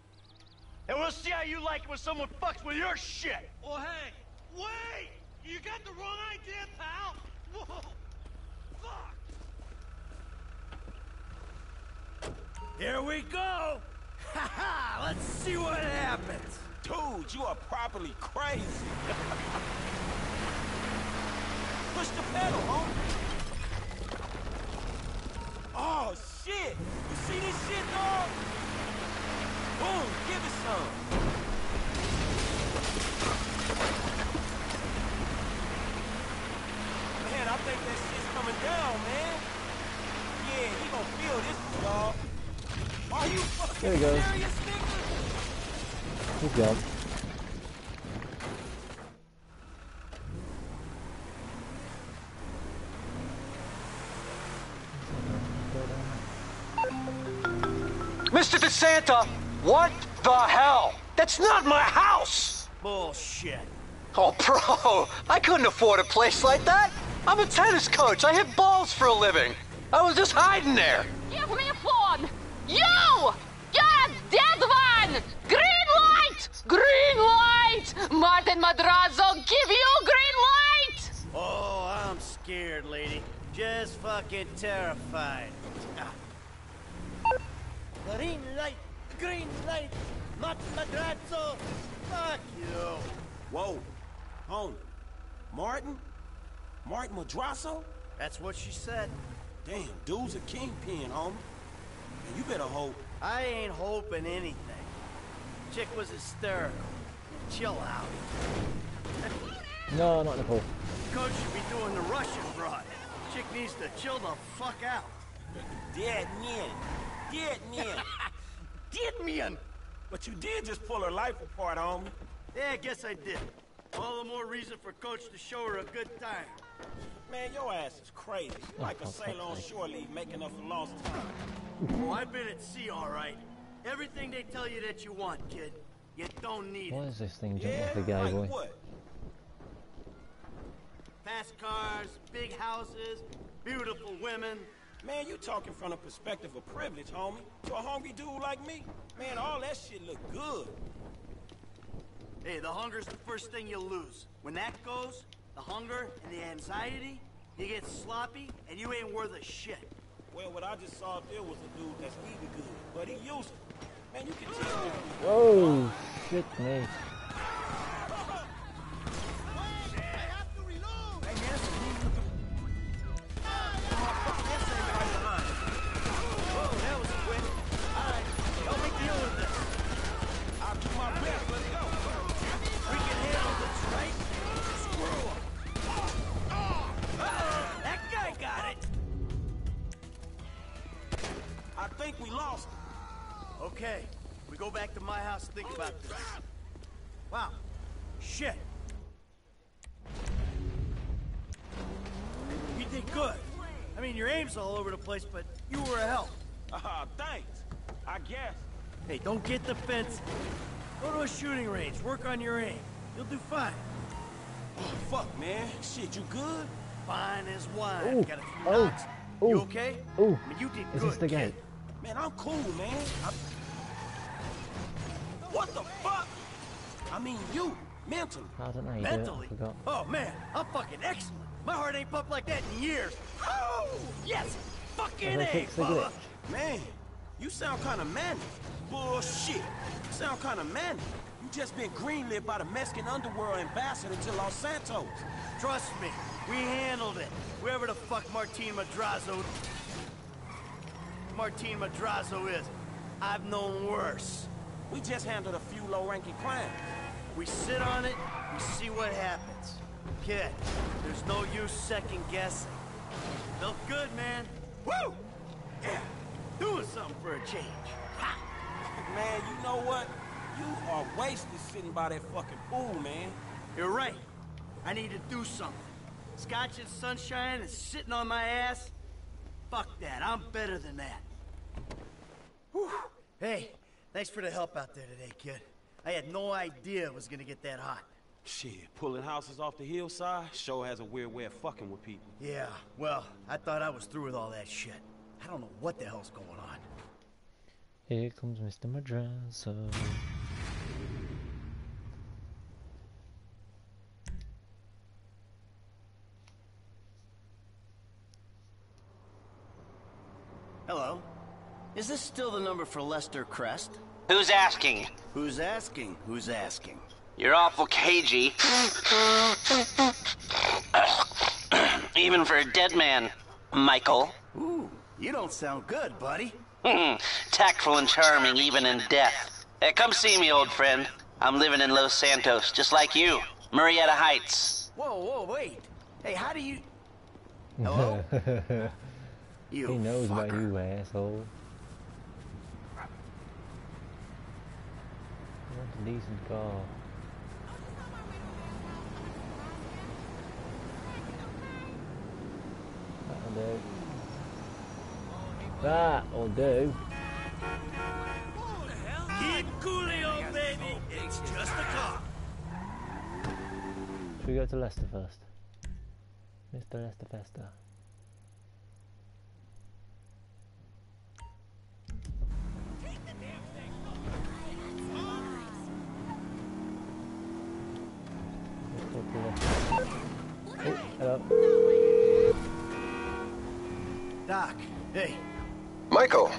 And we'll see how you like it when someone fucks with your shit!
Oh, hey! Wait! You got the wrong idea, pal! Whoa! Fuck!
Here we go! Ha ha! Let's see what happens!
Dude, you are properly crazy. Push the pedal, homie. Oh, shit. You see this shit, dog? Boom, give it some. Man, I think that shit's coming down, man. Yeah, he gonna feel this, dog. Are you fucking
There he goes.
serious, nigga?
Good job.
Mr. DeSanta, what the hell? That's not my house!
Bullshit.
Oh, bro, I couldn't afford a place like that. I'm a tennis coach. I hit balls for a living. I was just hiding there.
Give me a phone! You! You're a dead one! Green light! Green light! Martin Madrazo, give you green light!
Oh, I'm scared, lady. Just fucking terrified. Ah. Green light! Green light! Martin Madrazo! Fuck you!
Whoa. Homie. Martin? Martin Madrazo?
That's what she said.
Damn, dude's a kingpin, homie. Man, you better hope.
I ain't hoping anything. Chick was hysterical. Chill out.
No, not Nicole.
Coach should be doing the Russian broad. Chick needs to chill the fuck out.
Dead men. Dead men.
Dead men?
But you did just pull her life apart, homie.
Yeah, I guess I did. All the more reason for Coach to show her a good time.
Man, your ass is crazy. You like a sailor on shore leave making up for lost time.
Oh, I've been at sea, all right. Everything they tell you that you want, kid. You don't need
Why
it.
is this thing jumping like a gay boy?
what?
Fast cars, big houses, beautiful women.
Man, you talking from the perspective of privilege, homie. To a hungry dude like me, man, all that shit look good.
Hey, the hunger's the first thing you lose. When that goes, the hunger and the anxiety, you get sloppy and you ain't worth a shit.
Well, what I just saw there was a dude that's eating good, but he useful. Man, you can tell. him.
Oh, shit me.
Okay, we go back to my house and think about this. Wow. Shit. You did good. I mean, your aim's all over the place, but you were a help.
Ah, thanks. I guess.
Hey, don't get defensive. Go to a shooting range, work on your aim. You'll do fine.
Oh, fuck, man. Shit, you good?
Fine as wine.
Ooh,
Got a few
oh,
knocks.
ooh,
You okay?
ooh.
I mean, you did
Is
good,
this the
kid.
Man, I'm cool, man. I... What the fuck? I mean, you, mentally.
I don't know you
Mentally?
do it. I.
Oh, man, I'm fucking excellent. My heart ain't pumped like that in years. Oh, yes. Fucking A, Bubba.
Man, you sound kind of manly. Bullshit. You sound kind of manly. You just been greenlit by the Mexican underworld ambassador to Los Santos.
Trust me, we handled it. Whoever the fuck Martin Madrazo... Martin Madrazo is, I've known worse.
We just handled a few low-ranking crimes.
We sit on it, we see what happens. Kid, there's no use second guessing. Felt good, man. Woo! Yeah, doing something for a change. Ha!
Man, you know what? You are wasted sitting by that fucking pool, man.
You're right. I need to do something. Scotch and sunshine and sitting on my ass? Fuck that, I'm better than that. Whew. Hey, thanks for the help out there today, kid. I had no idea it was gonna get that hot.
Shit, pulling houses off the hillside sure has a weird way of fucking with people.
Yeah, well, I thought I was through with all that shit. I don't know what the hell's going on.
Here comes Mr. Madrazo. Uh.
Hello? Is this still the number for Lester Crest?
Who's asking?
Who's asking? Who's asking?
You're awful cagey. Even for a dead man, Michael.
Ooh, you don't sound good, buddy.
Tactful and charming even in death. Uh, come see me, old friend. I'm living in Los Santos, just like you. Murrieta Heights.
Whoa, whoa, wait. Hey, how do you... Hello? You
he knows
fucker.
about you, asshole. You want a decent car. That'll do. That'll do.
Keep coolio, baby. It's just a car.
Should we go to Lester first? Mr. Lester Fester. Let's go to Lester. Oh, hello.
Doc, hey.
Michael,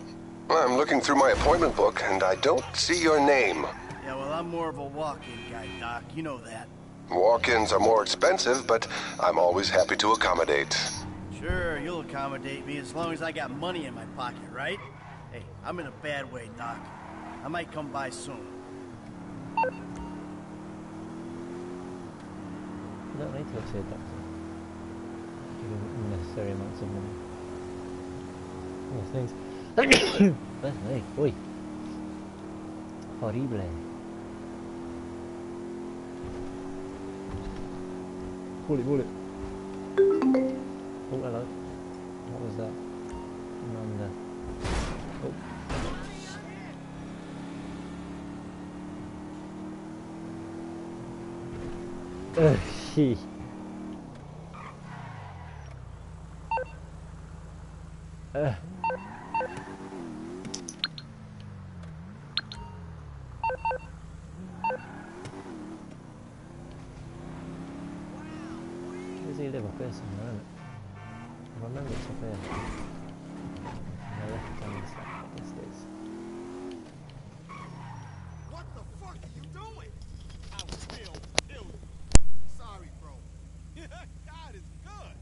I'm looking through my appointment book and I don't see your name.
Yeah, well, I'm more of a walk-in guy, Doc. You know that.
Walk-ins are more expensive, but I'm always happy to accommodate.
Sure, you'll accommodate me as long as I got money in my pocket, right? Hey, I'm in a bad way, Doc. I might come by soon.
You don't need to go see a doctor. Give him unnecessary amounts of money. Yes, things. Bless me. Oi. Horrible. Pull it. Oh, hello. What was that? Amanda. Oh. Ugh, she. Uh. Where's he live up here somewhere, isn't it? I remember it's up here. On the left hand side, this is.
What the fuck are you doing? I was still ill. Sorry, bro. God is good.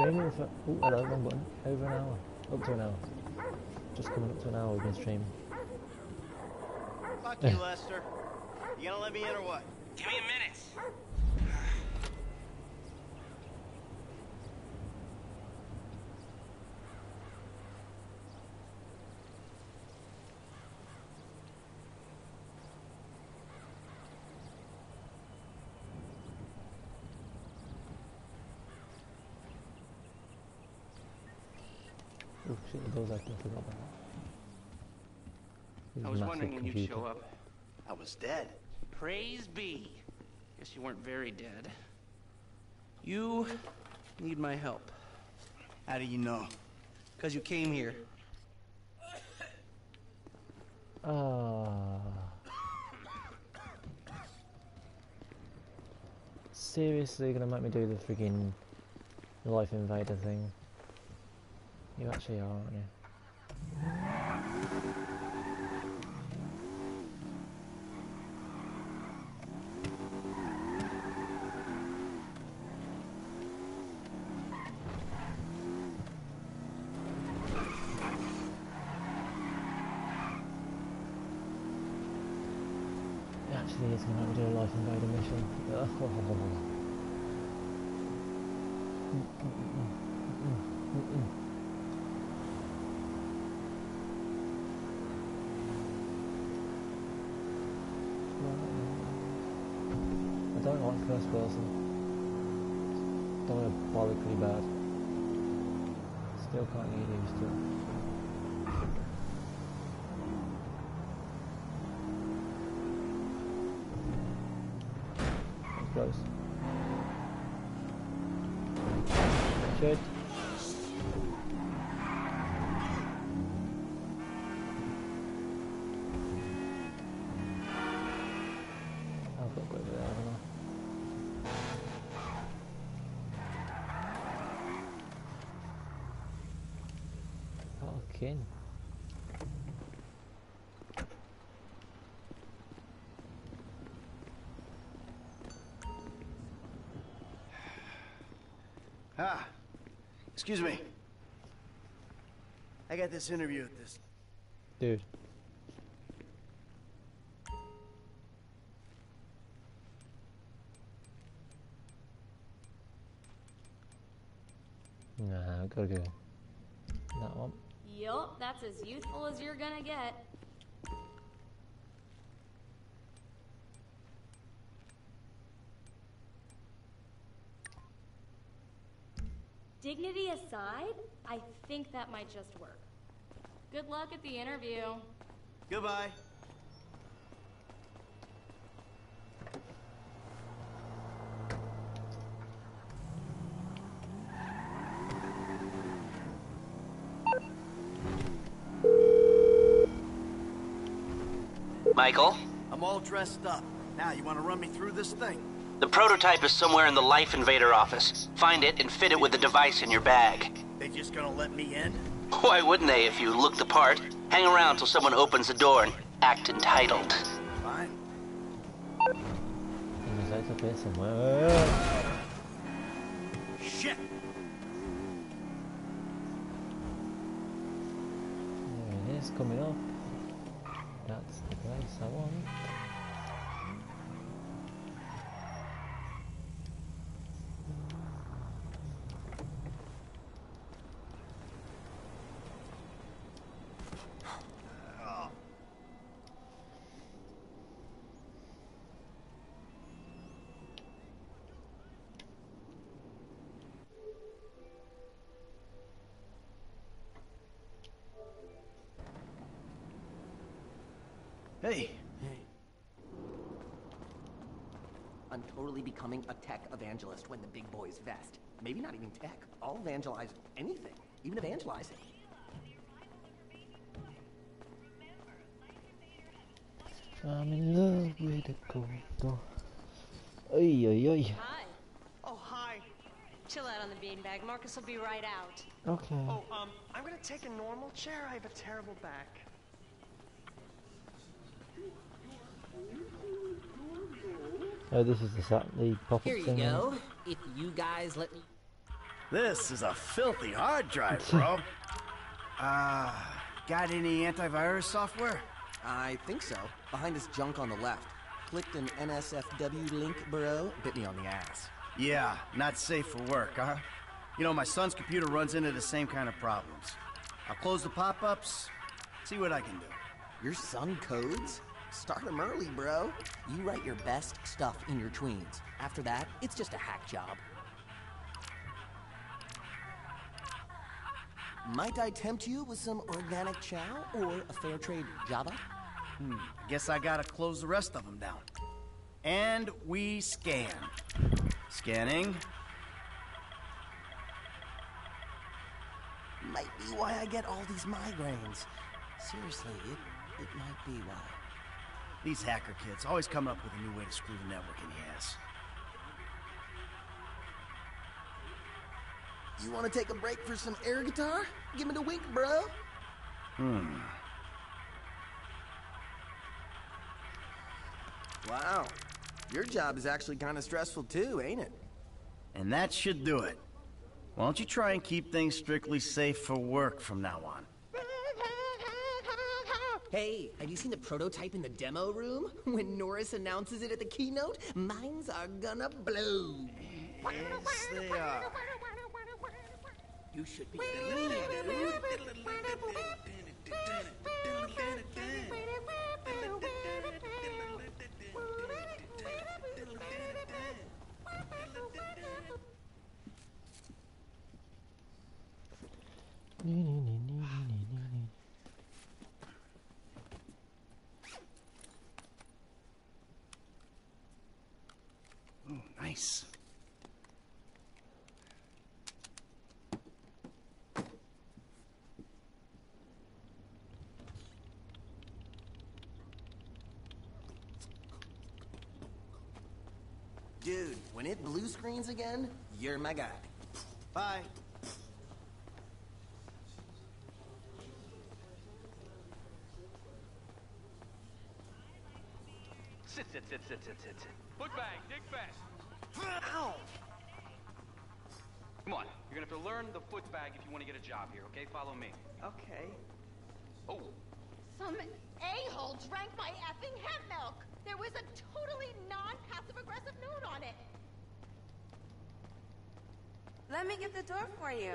So we can stream it for. Oh, hello, wrong button. Over an hour. Up to an hour. Just coming up to an hour we've been streaming.
Fuck you, Lester. You gonna let me in or what?
Give me a minute.
Oh shit, the door's open. I forgot about that.
I was wondering when you'd show up.
I was dead.
Praise be. Guess you weren't very dead. You need my help.
How do you know?
Because you came here.
Ah. Seriously gonna make me do the friggin' Life Invader thing? You actually are, aren't you?
Ah, excuse me. I got this interview with this.
Dude. Nah, gotta go. That one.
Yup, that's as youthful as you're gonna get. Dignity aside, I think that might just work. Good luck at the interview.
Goodbye.
Michael,
I'm all dressed up. Now, you want to run me through this thing?
The prototype is somewhere in the Life Invader office. Find it and fit it with the device in your bag.
They just gonna let me in?
Why wouldn't they if you look the part? Hang around till someone opens the door and act entitled.
Fine.
Hey.
Hey.
I'm totally becoming a tech evangelist when the big boys vest. Maybe not even tech. I'll evangelize anything, even evangelizing.
I'm in love with a cold Oi, oi, oi.
Hi. Oh, hi. Chill out on the beanbag. Marcus will be right out.
Okay.
Oh, um, I'm gonna take a normal chair. I have a terrible back.
Oh, this is the sat the puppet
Here you
thing.
go. If you guys let me.
This is a filthy hard drive, bro. uh, got any antivirus software?
I think so. Behind this junk on the left. Clicked an NSFW link, bro. Bit me on the ass.
Yeah, not safe for work, huh? You know, my son's computer runs into the same kind of problems. I'll close the pop-ups, see what I can do.
Your son codes? Start him early, bro. You write your best stuff in your tweens. After that, it's just a hack job. Might I tempt you with some organic chow or a fair trade Java?
Hmm, guess I gotta close the rest of them down. And we scan. Scanning.
Might be why I get all these migraines. Seriously, it, it might be why.
These hacker kids always coming up with a new way to screw the network in the ass.
You want to take a break for some air guitar? Give me the wink, bro.
Hmm.
Wow. Your job is actually kind of stressful too, ain't it?
And that should do it. Why don't you try and keep things strictly safe for work from now on?
Hey, have you seen the prototype in the demo room? When Norris announces it at the keynote, minds are gonna blow.
Yes, they are.
You should be. nice. Dude, when it blue screens again, you're my guy.
Bye.
Sit, sit, sit, sit, sit, sit, sit. Book bag, dig fast.
Ow!
Come on, you're gonna have to learn the foot bag if you want to get a job here, okay? Follow me.
Okay.
Oh,
Some a-hole drank my effing hemp milk. There was a totally non-passive aggressive note on it.
Let me get the door for you.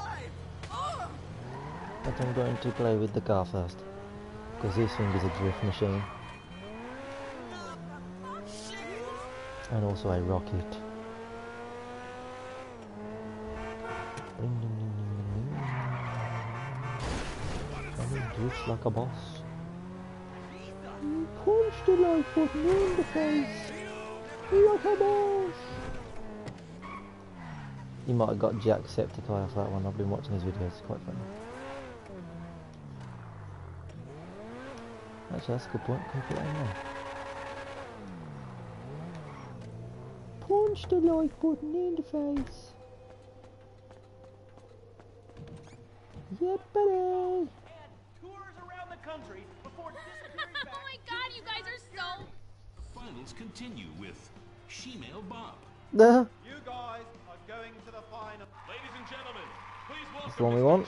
But I'm going to play with the car first. Because this thing is a drift machine. And also ding, ding. It drifts like a boss. You punched the like button in the face. Like a boss. You might have got Jacksepticeye off that one. I've been watching his videos. It's quite funny. Actually, that's a good point. Can put that in there? Punch the like button in the face. Yeah, buddy.
Tours around the country before disappearing back.
oh my god, you guys are so...
Finals continue with Shemale Bob.
There.
You guys are going to the final.
Ladies and gentlemen, please welcome
That's the one we want.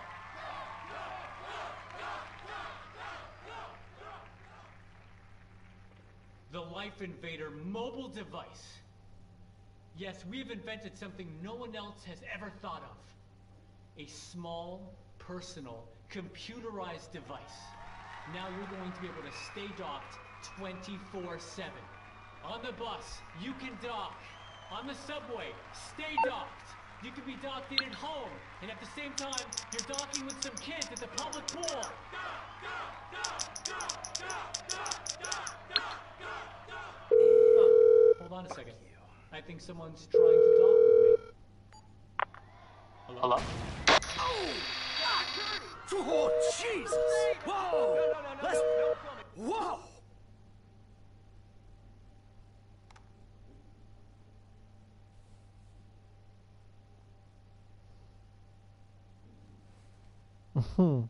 The Life Invader mobile device. Yes, we've invented something no one else has ever thought of. A small, personal, computerized device. Now you're going to be able to stay docked 24-7. On the bus, you can dock. On the subway, stay docked. You can be docked in at home, and at the same time, you're docking with some kids at the public pool. Oh, hold on a second. I think someone's trying to dock with me. Hello?
Oh, Jesus! Whoa! Let's... Whoa! Hmm.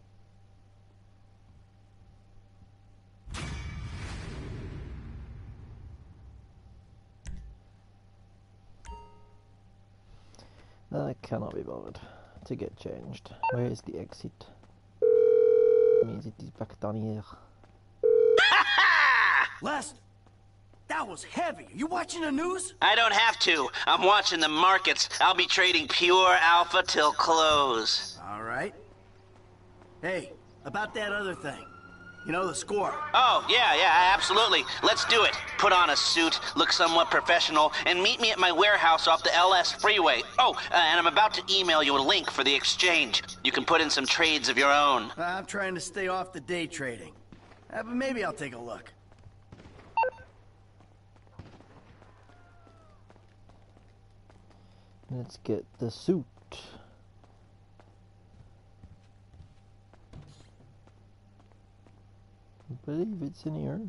I cannot be bothered to get changed. Where is the exit? It means it is back down here.
Last that was heavy. You watching the news?
I don't have to. I'm watching the markets. I'll be trading pure alpha till close.
All right. Hey, about that other thing. You know, the score.
Oh, yeah, yeah, absolutely. Let's do it. Put on a suit, look somewhat professional, and meet me at my warehouse off the LS freeway. Oh, uh, and I'm about to email you a link for the exchange. You can put in some trades of your own.
I'm trying to stay off the day trading. Uh, but maybe I'll take a look.
Let's get the suit. I believe it's in here.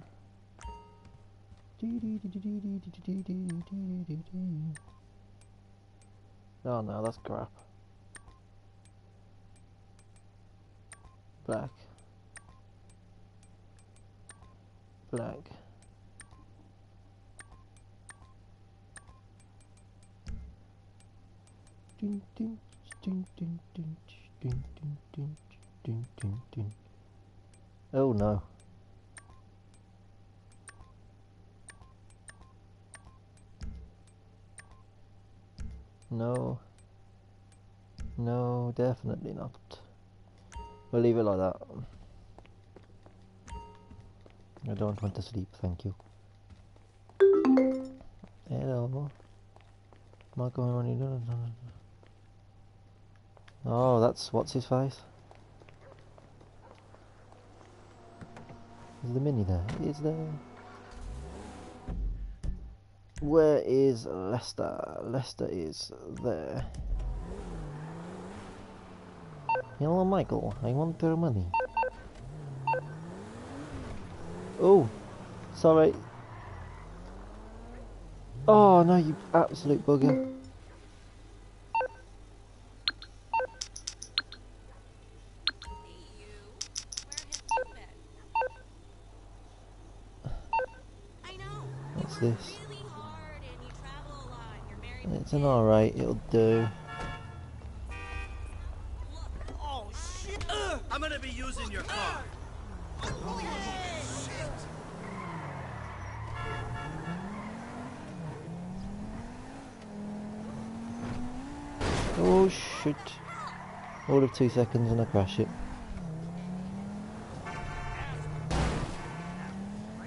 Oh no, that's crap. Black. Black. Ding, ding, ding, ding, ding, ding, ding, ding, ding, ding. Oh no. No. No, definitely not. We'll leave it like that. I don't want to sleep, thank you. Hello. No, no. Oh, that's what's his face. Is the mini there? Is there? Where is Lester? Lester is there. Hello, Michael. I want your money. Oh, sorry. Oh no, you absolute bugger. What's this? It's alright, it'll do.
Oh, shit! I'm gonna be using your car.
Oh shit. All of two seconds and I crash it.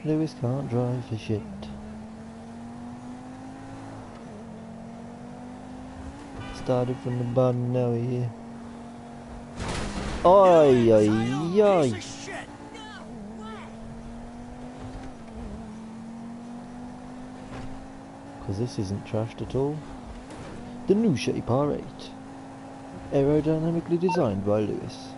Lewis can't drive for shit. Started from the bottom, now we're here. Oi, oi, oi. Because this isn't trashed at all. The new Shape R8. Aerodynamically designed by Lewis.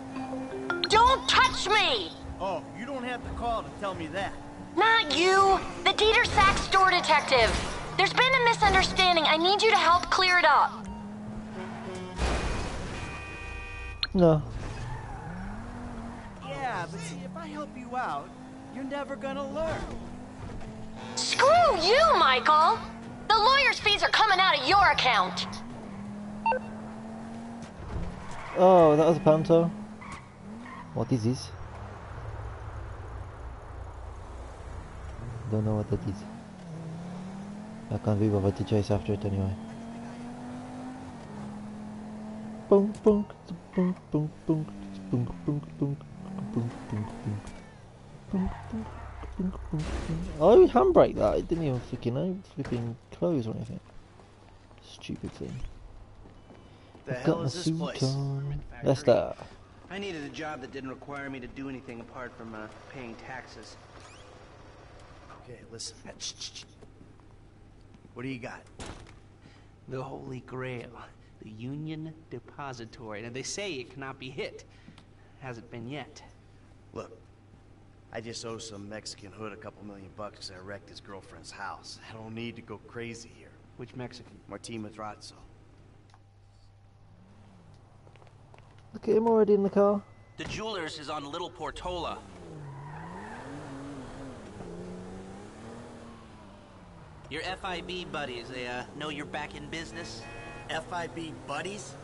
Don't touch me!
Oh, you don't have to call to tell me that.
Not you! The Dieter Sachs store detective! There's been a misunderstanding. I need you to help clear it up.
No.
Yeah, but see, if I help you out, you're never gonna learn.
Screw you, Michael! The lawyer's fees are coming out of your account.
Oh, that was a panto. What is this? Don't know what that is. I can't be bothered to chase after it anyway. Boom, boom, Oh, I handbrake that, it didn't even Flicking know flipping close or anything. Stupid thing.
The
I've
hell is this place?
Lester.
I needed a job that didn't require me to do anything apart from uh, paying taxes.
Okay, listen. What do you got?
The Holy Grail the Union Depository. And they say it cannot be hit. Hasn't been yet.
Look, I just owe some Mexican hood a couple million bucks because I wrecked his girlfriend's house. I don't need to go crazy here.
Which Mexican?
Martin Madrazo.
Look at him already in the car.
The jeweler's is on Little Portola. Your FIB buddies, they uh, know you're back in business?
FIB buddies?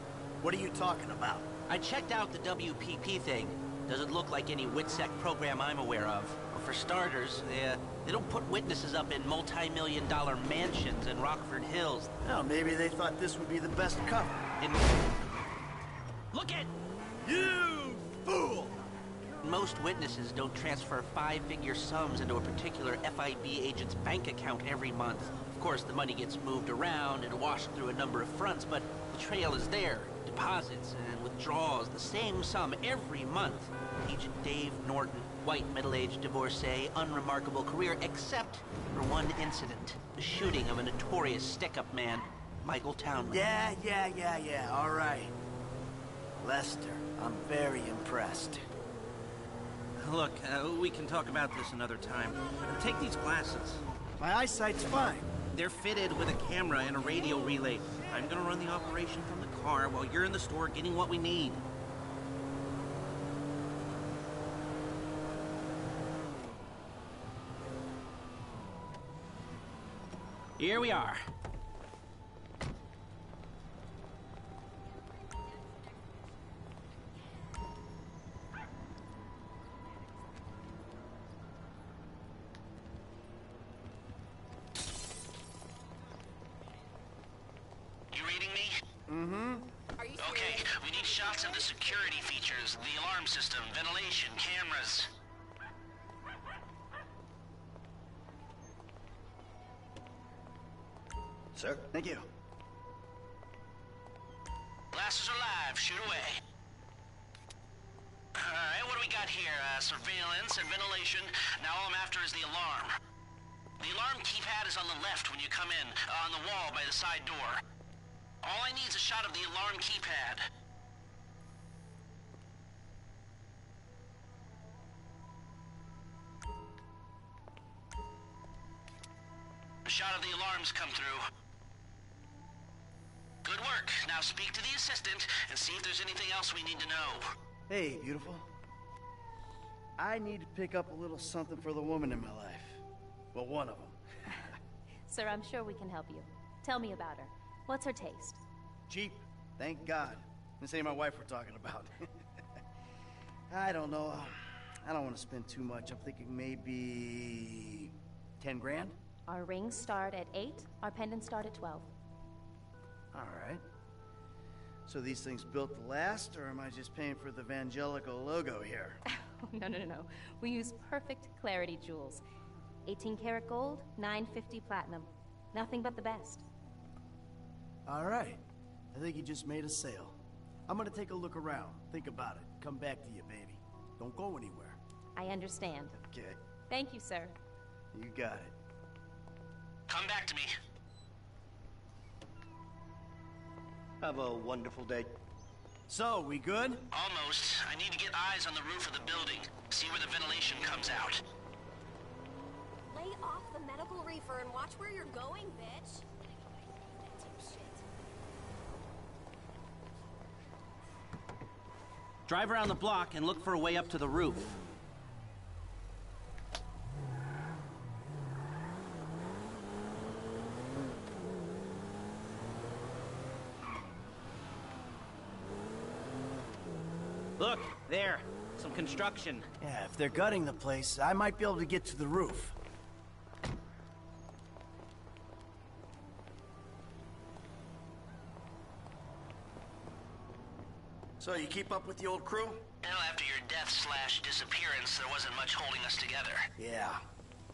What are you talking about?
I checked out the WPP thing. Doesn't look like any WITSEC program I'm aware of. Well, for starters, they, uh, they don't put witnesses up in multi-million dollar mansions in Rockford Hills.
Well, maybe they thought this would be the best cover.
In... Look at...
You fool!
Most witnesses don't transfer five-figure sums into a particular FIB agent's bank account every month. Of course, the money gets moved around and washed through a number of fronts, but the trail is there. Deposits and withdrawals, the same sum every month. Agent Dave Norton, white middle-aged divorcee, unremarkable career, except for one incident. The shooting of a notorious stick-up man, Michael Townley.
Yeah, yeah, yeah, yeah, all right. Lester, I'm very impressed.
Look, uh, we can talk about this another time. Take these glasses.
My eyesight's fine.
They're fitted with a camera and a radio relay. I'm gonna run the operation from the car while you're in the store getting what we need. Here we are. Okay, we need shots of the security features, the alarm system, ventilation, cameras.
Sir? Thank you.
Glasses are live, shoot away. Alright, what do we got here? Uh, surveillance and ventilation. Now all I'm after is the alarm. The alarm keypad is on the left when you come in, uh, on the wall by the side door. All I need is a shot of the alarm keypad. A shot of the alarms come through. Good work. Now speak to the assistant and see if there's anything else we need to know.
Hey, beautiful. I need to pick up a little something for the woman in my life. Well, one of them.
Sir, I'm sure we can help you. Tell me about her. What's her taste?
Cheap. Thank God. This ain't my wife we're talking about. I don't know. I don't want to spend too much. I'm thinking maybe... 10 grand?
Our rings start at 8, our pendants start at 12.
All right. So these things built to last, or am I just paying for the Vangelico logo here?
no, no, no, no. We use perfect clarity jewels. 18 karat gold, 950 platinum. Nothing but the best.
All right. I think you just made a sale. I'm gonna take a look around, think about it, come back to you, baby. Don't go anywhere.
I understand.
Okay.
Thank you, sir.
You got it.
Come back to me.
Have a wonderful day. So, we good?
Almost. I need to get eyes on the roof of the building. See where the ventilation comes out.
Lay off the medical reefer and watch where you're going, bitch.
Drive around the block and look for a way up to the roof. Look, there. Some construction.
Yeah, if they're gutting the place, I might be able to get to the roof. So, you keep up with the old crew?
Well, after your death slash disappearance, there wasn't much holding us together.
Yeah.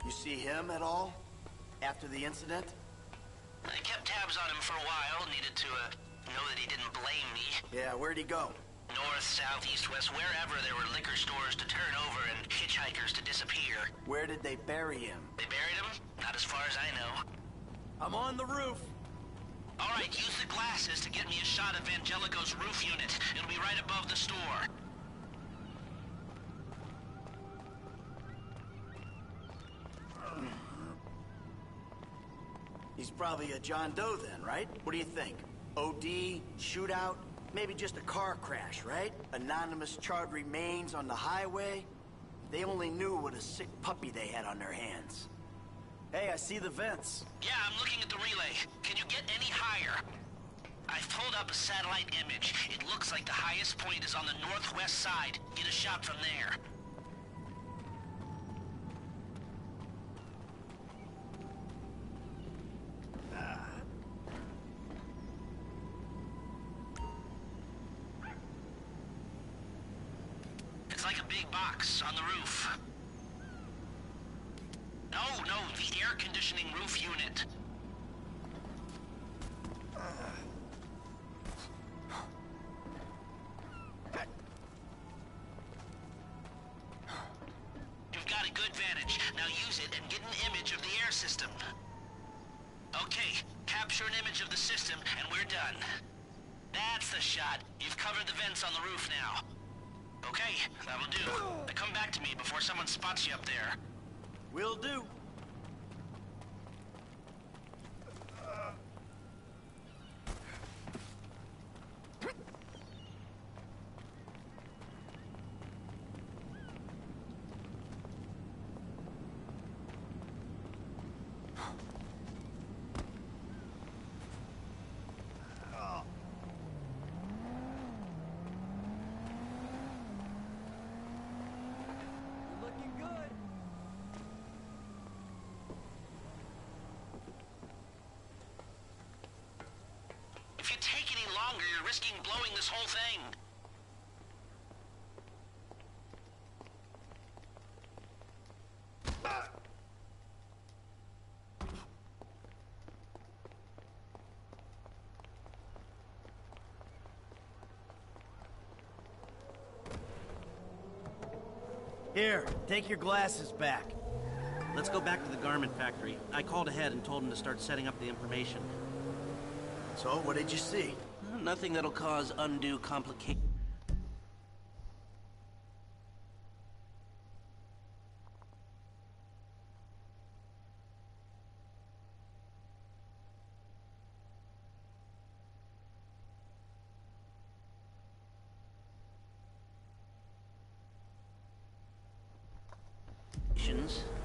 You see him at all? After the incident?
I kept tabs on him for a while, needed to, uh, know that he didn't blame me.
Yeah, where'd he go?
North, south, east, west, wherever there were liquor stores to turn over and hitchhikers to disappear.
Where did they bury him?
They buried him? Not as far as I know.
I'm on the roof.
All right, use the glasses to get me a shot of Vangelico's roof unit. It'll be right above the store.
He's probably a John Doe then, right? What do you think? OD, shootout, maybe just a car crash, right? Anonymous charred remains on the highway. They only knew what a sick puppy they had on their hands. Hey, I see the vents.
Yeah, I'm looking at the relay. Can you get any higher?
I've pulled up a satellite image. It looks like the highest point is on the northwest side. Get a shot from there. It's like a big box on the roof. No, no, the air conditioning roof unit. You've got a good vantage. Now use it and get an image of the air system. Okay, capture an image of the system and we're done. That's the shot. You've covered the vents on the roof now. Okay, that'll do. Now come back to me before someone spots you up there.
Will do.
Looking good.
If you take any longer, you're risking blowing this whole thing.
Here, take your glasses back.
Let's go back to the garment factory. I called ahead and told him to start setting up the information.
So, what did you see?
Nothing that'll cause undue complication.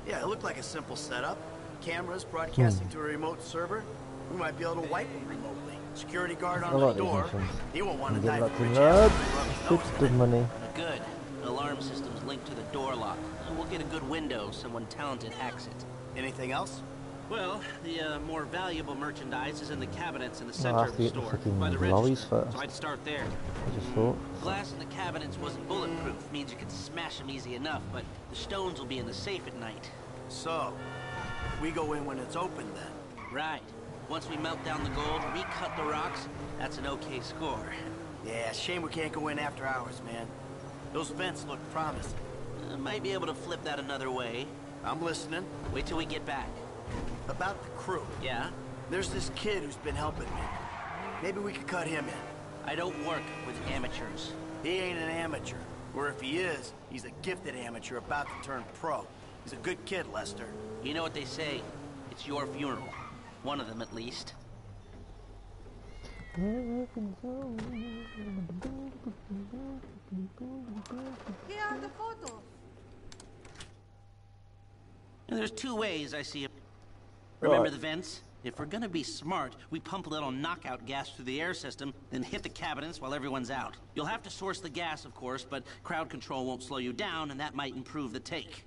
Yeah, it looked like a simple setup. Cameras broadcasting hmm. to a remote server. We might be able to wipe them remotely. Security guard on the door. He won't want to
get
dive
lots
a
of
bridge out.
fixed the money.
Good. Alarm system's linked to the door lock. We'll get a good window. Someone talented hacks it.
Anything else?
Well, the uh, more valuable merchandise is in the cabinets in the center
have
of the store,
fucking
by the
lollies
register.
first.
So I'd start there.
I just thought.
Glass in the cabinets wasn't bulletproof. Means you could smash them easy enough, but the stones will be in the safe at night.
So, we go in when it's open then.
Right. Once we melt down the gold, recut the rocks, that's an okay score.
Yeah, shame we can't go in after hours, man. Those vents look promising.
Uh, might be able to flip that another way.
I'm listening.
Wait till we get back.
About the crew.
Yeah?
There's this kid who's been helping me. Maybe we could cut him in.
I don't work with amateurs.
He ain't an amateur. Or if he is, he's a gifted amateur about to turn pro. He's a good kid, Lester.
You know what they say. It's your funeral. One of them, at least.
Here are the photos.
And there's two ways I see it. Remember
Right.
the vents? If we're gonna be smart, we pump a little knockout gas through the air system, then hit the cabinets while everyone's out. You'll have to source the gas, of course, but crowd control won't slow you down, and that might improve the take.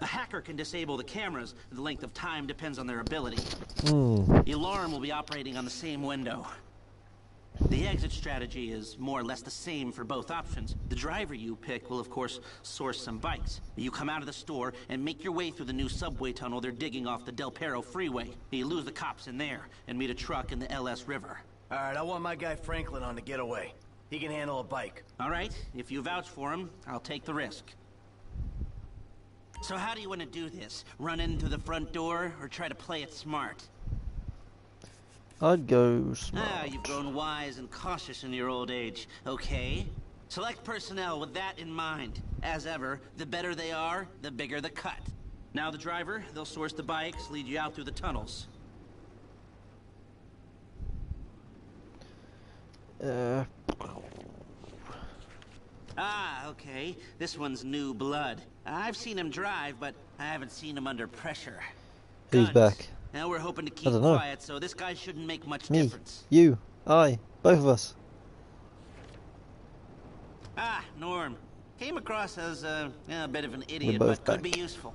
A hacker can disable the cameras. The length of time depends on their ability.
Hmm.
The alarm will be operating on the same window. The exit strategy is more or less the same for both options. The driver you pick will, of course, source some bikes. You come out of the store and make your way through the new subway tunnel they're digging off the Del Perro freeway. You lose the cops in there and meet a truck in the LS River.
All right, I want my guy Franklin on the getaway. He can handle a bike.
All right, if you vouch for him, I'll take the risk. So how do you want to do this? Run in through the front door or try to play it smart?
I'd go smart.
Ah, you've grown wise and cautious in your old age. Okay. Select personnel with that in mind. As ever, the better they are, the bigger the cut. Now the driver, they'll source the bikes, lead you out through the tunnels.
Uh,
Ah, okay. This one's new blood. I've seen him drive, but I haven't seen him under pressure.
who's back?
Now we're hoping to
I
keep
don't know.
quiet, so this guy shouldn't make much
Me,
difference.
you, I, both of us.
Ah, Norm. Came across as uh, a bit of an idiot, but could be useful.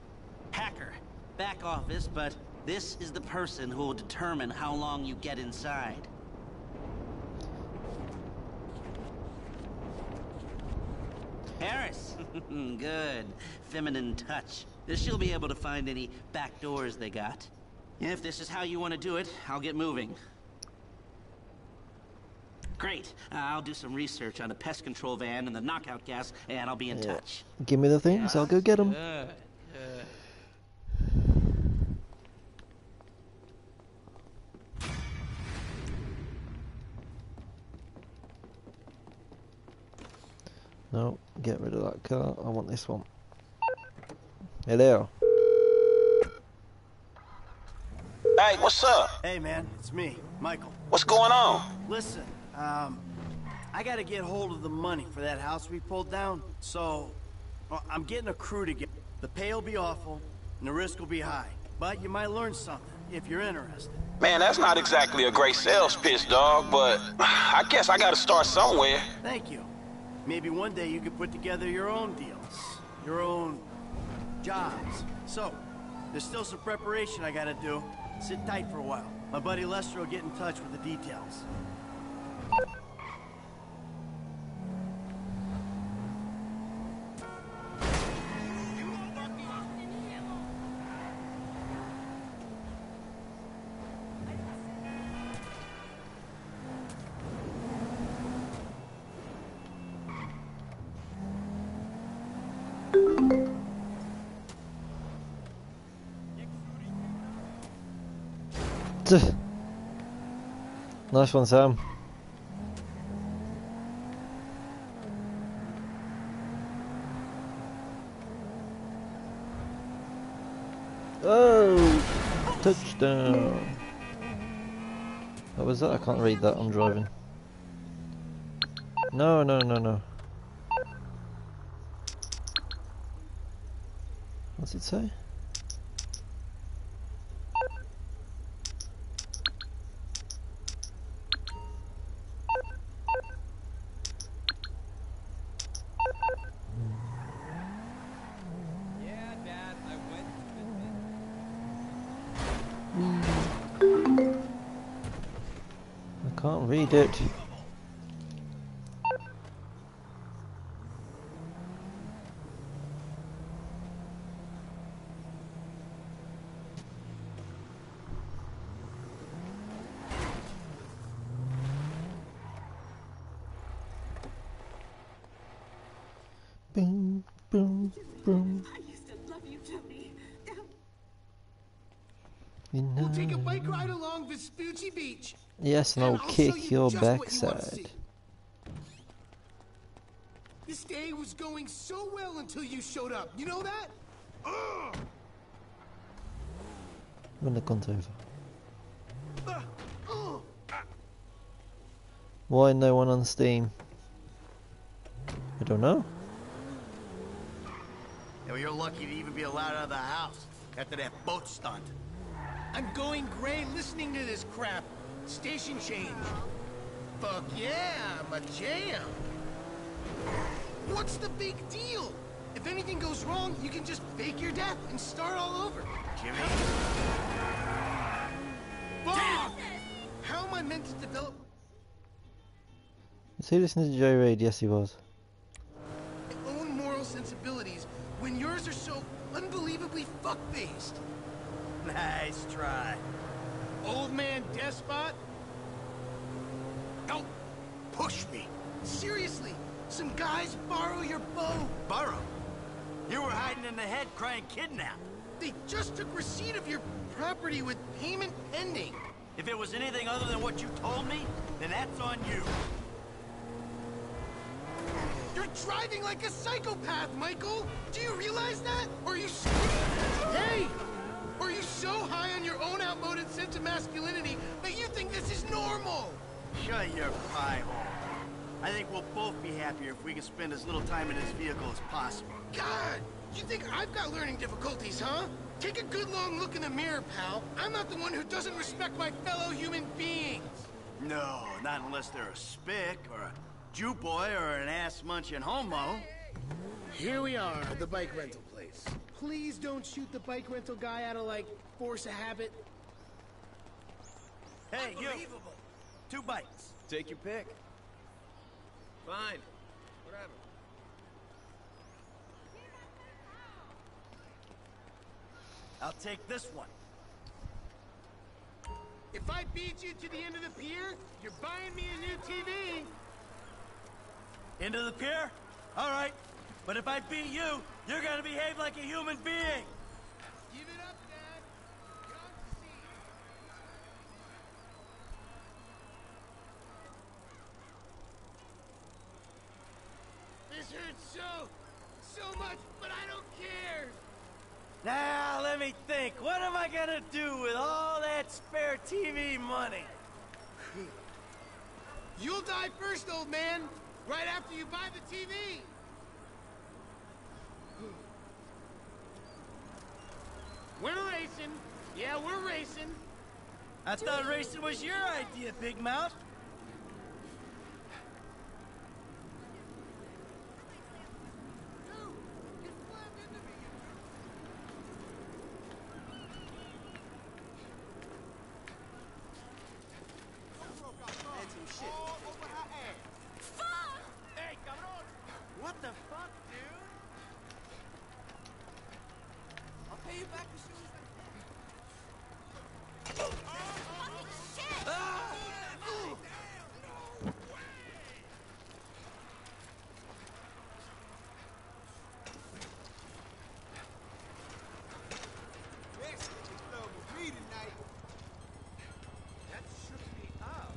Hacker. Back office, but this is the person who will determine how long you get inside. Harris. Good. Feminine touch. She'll be able to find any back doors they got. If this is how you want to do it, I'll get moving. Great. Uh, I'll do some research on the pest control van and the knockout gas, and I'll be in
Yeah.
touch.
Give me the things, I'll go get them.
Good. Good.
No, get rid of that car. I want this one. Hello.
Hey, what's up?
Hey, man, it's me, Michael.
What's going on?
Listen, um, I gotta get hold of the money for that house we pulled down, so well, I'm getting a crew together. The pay will be awful, and the risk will be high, but you might learn something if you're interested.
Man, that's not exactly a great sales pitch, dog, but I guess I gotta start somewhere.
Thank you. Maybe one day you could put together your own deals, your own jobs. So, there's still some preparation I gotta do. Sit tight for a while. My buddy Lester will get in touch with the details.
Nice one, Sam. Oh, touchdown. What was that? I can't read that. I'm driving. No, no, no, no. What's it say?
Yeah, Dad, I went
I can't read it. Boom, boom, boom.
I used to love you, Tony.
You know.
We'll take a bike ride along Vespucci Beach.
Yes, and I'll
I'll
kick your
just what you
backside.
see. This day was going so well until you showed up. You know that? Ugh!
When the gun's over.
Ugh! Ugh!
Why no one on Steam? I don't know.
Yeah, well, you're lucky to even be allowed out of the house after that boat stunt.
I'm going gray listening to this crap. Station change. Fuck yeah, I'm a jam. What's the big deal? If anything goes wrong, you can just fake your death and start all over.
Jimmy?
Fuck! How am I meant to develop
Is he listening to Joe Reid? Yes, he was.
Unbelievably fuck-based?
Nice try.
Old man despot? Don't push me. Seriously, some guys borrow your bow.
Borrow? You were hiding in the head crying kidnap.
They just took receipt of your property with payment pending.
If it was anything other than what you told me, then that's on you.
Driving like a psychopath, Michael! Do you realize that? Or are you... s- Hey! Or are you so high on your own outmoded sense of masculinity that you think this is normal?
Shut your pie hole. I think we'll both be happier if we can spend as little time in this vehicle as possible.
God! You think I've got learning difficulties, huh? Take a good long look in the mirror, pal. I'm not the one who doesn't respect my fellow human beings.
No, not unless they're a spick, or a Jew boy, or an ass-munching homo.
Here we are, at the bike rental place. Please don't shoot the bike rental guy out of, like, force of habit.
Hey, you! Two bikes.
Take your pick. Fine. Whatever.
I'll take this one.
If I beat you to the end of the pier, you're buying me a new TV.
Into the pier? All right. But if I beat you, you're gonna behave like a human being.
Give it up, Dad. This hurts so, so much, but I don't care.
Now, let me think. What am I gonna do with all that spare TV money?
You'll die first, old man. Right after you buy the TV. We're racing. Yeah, we're racing.
I thought racing was your idea, Big Mouth.
Hey, cabrón!
What the fuck, dude?
I'll pay you back as soon as
That shook me up.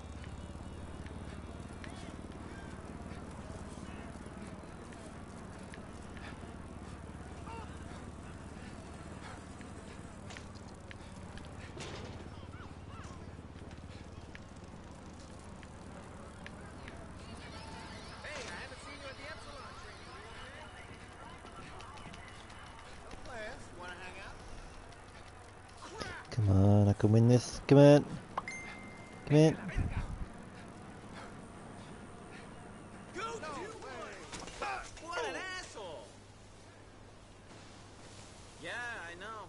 Hey, I haven't seen you at the Epsilon training. No plans. You wanna hang out?
Come on, I can win this. Come on. Come in.
What an asshole! Yeah, I know.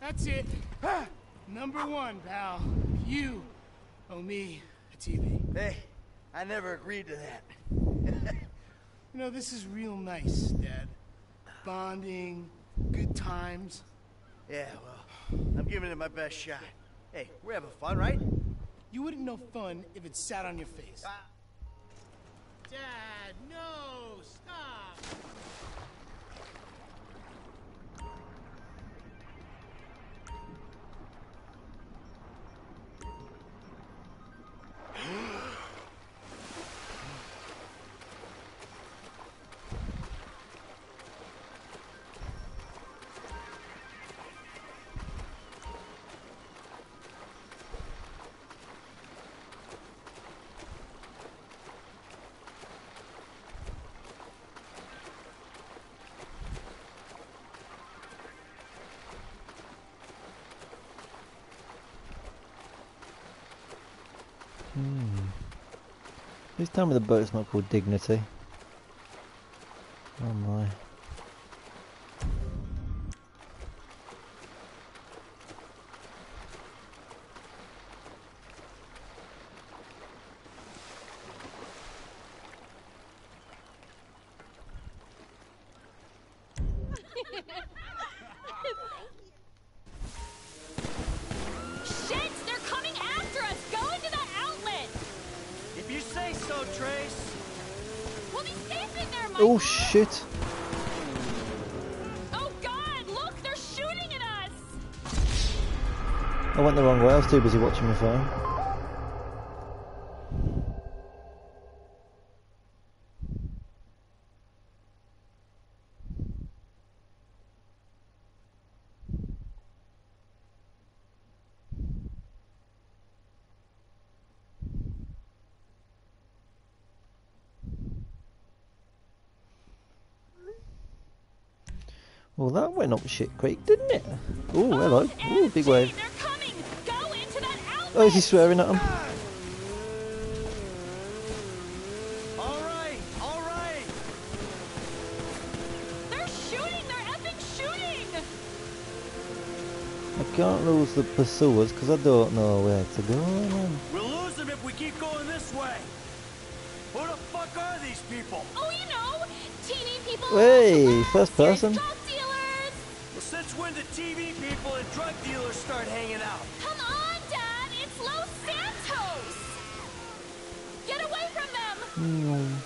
That's it. Number one, pal. You owe me a TV.
Hey, I never agreed to that.
This is real nice, Dad. Bonding, good times.
Yeah, well, I'm giving it my best shot. Hey, we're having fun, right?
You wouldn't know fun if it sat on your face. Ah.
Dad, Please tell me the boat's not called Dignity. Was too busy watching my phone. Well, that went up shit quick, didn't it? Oh, hello. Oh, big wave. Oh, is he swearing at him?
All right, all right.
They're shooting! They're effing shooting!
I can't lose the pursuers because I don't know where to go. man.
We'll lose them if we keep going this way. Who the fuck are these people?
Oh, you know, teeny people.
Hey, first person.
Well, since when did TV people and drug dealers start hanging out?
Come on, them!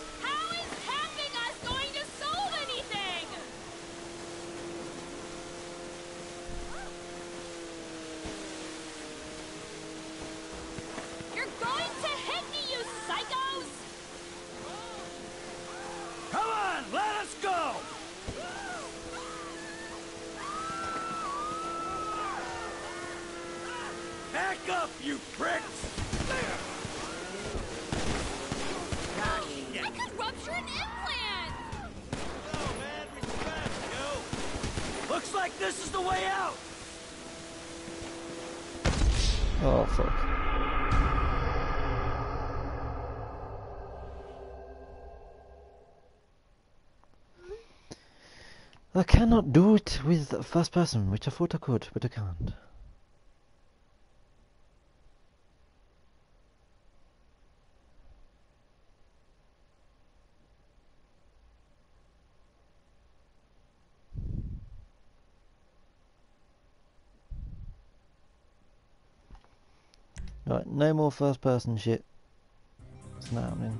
Cannot do it with first person, which I thought I could, but I can't. Right, no more first person shit. It's not happening.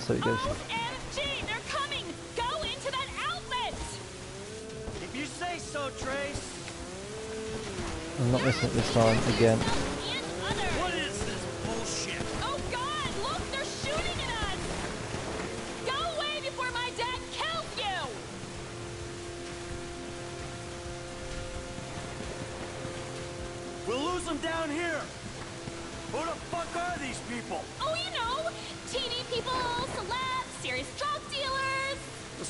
So it goes.
Oh, so, Trace.
I'm not missing it this time again.
What is this bullshit?
Oh god, look, they're shooting at us! Go away before my dad kills you!
We'll lose them down here. Who the fuck are these people?
Oh, you know, teeny people, celebs, serious drug dealers.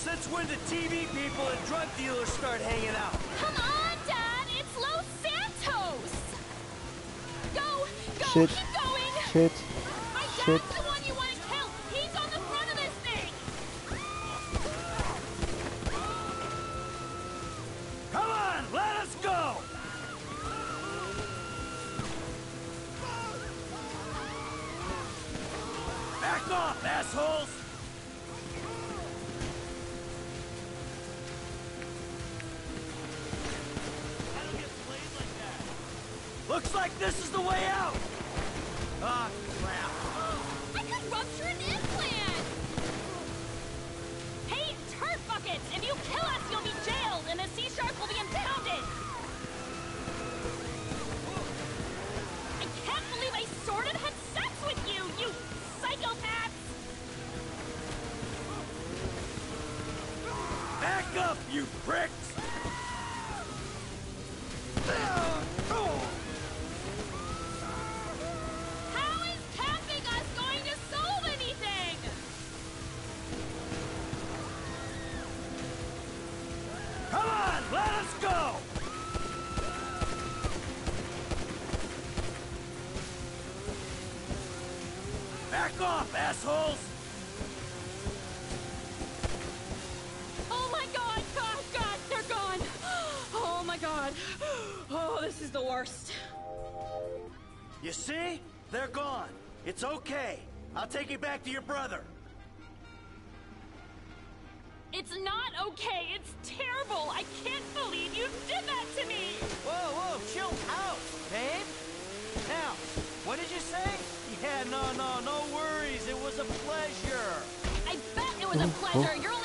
Well, since when did TV people and drug dealers start hanging out?
Come on, Dad, it's Los Santos! Go, go,
Shit.
keep going!
Shit.
My dad's
Shit.
No, no, worries. It was a pleasure.
I bet it was a pleasure. You're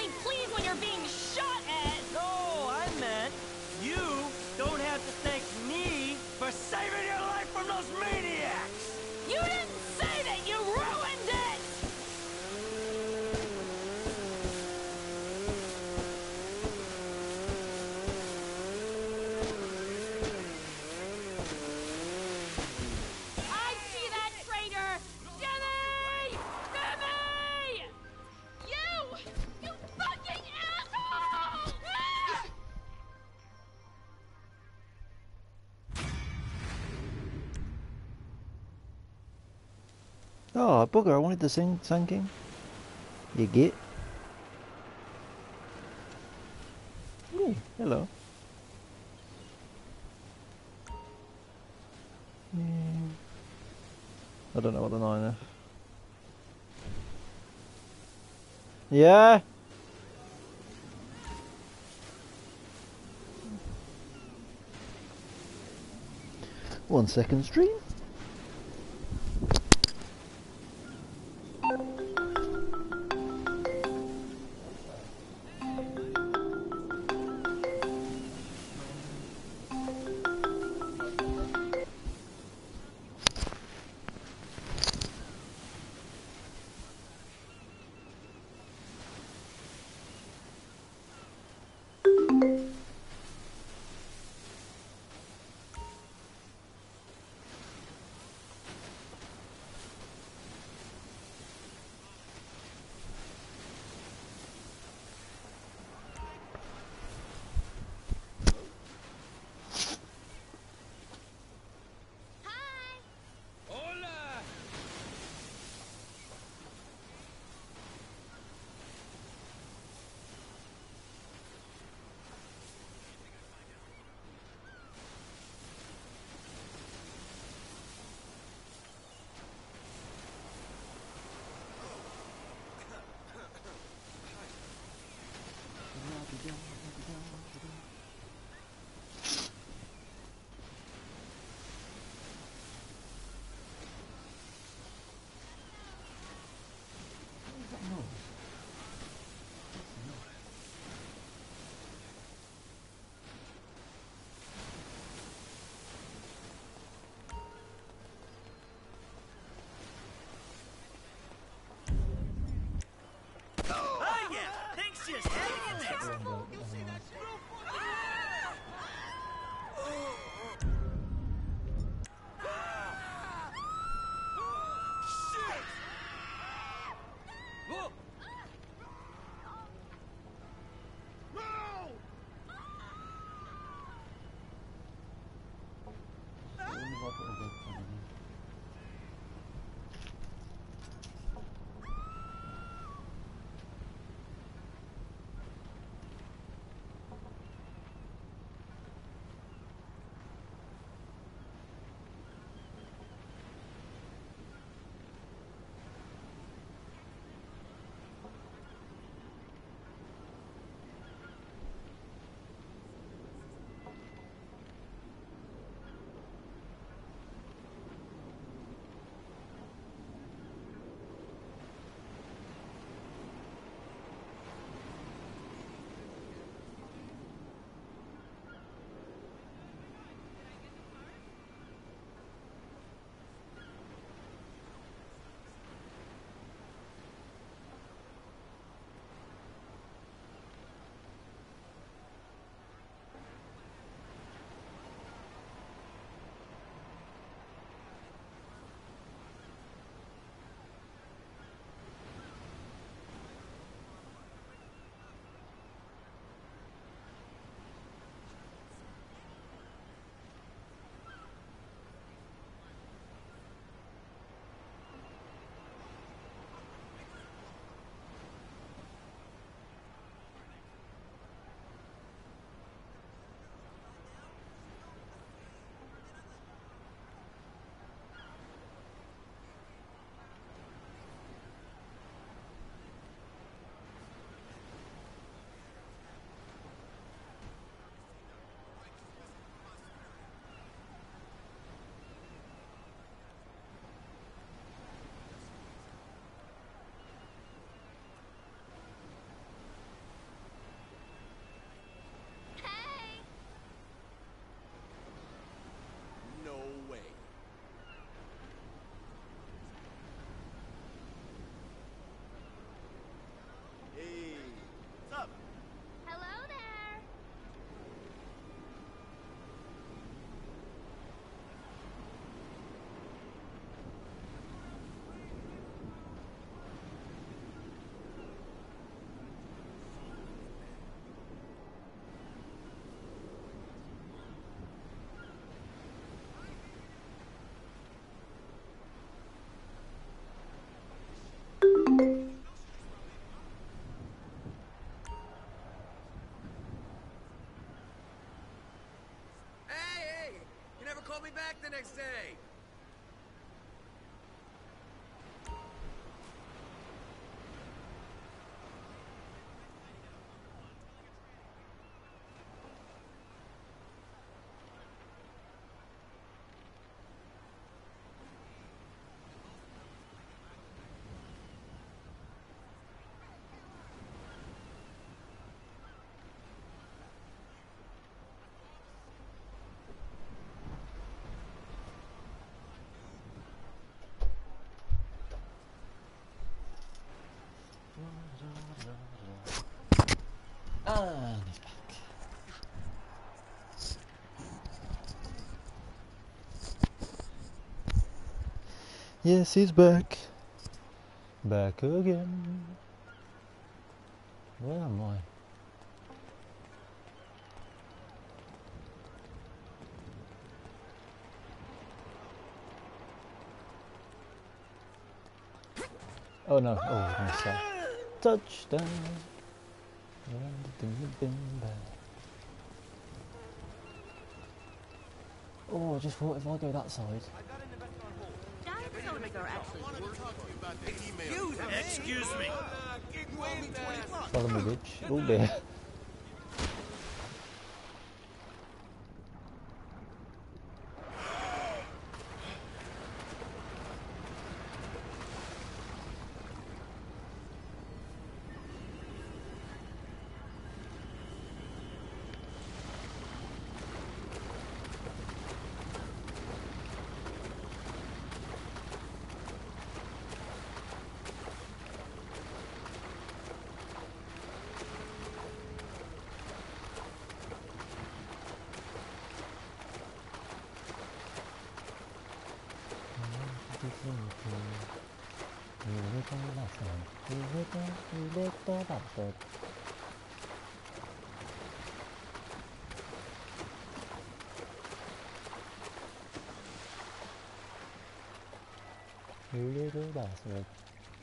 bugger, I wanted to sing Sun King. You get. Ooh, hello. Hmm. I don't know what the nine is. Yeah? One second stream.
Call me back the next day.
And he's back. Yes, he's back. Back again. Where am I? Oh no, oh, I missed that. Touchdown. Oh, I just thought if I go that side.
Dinosaurs are actually
Excuse me.
Follow me, bitch. Oh dear. You little bastard.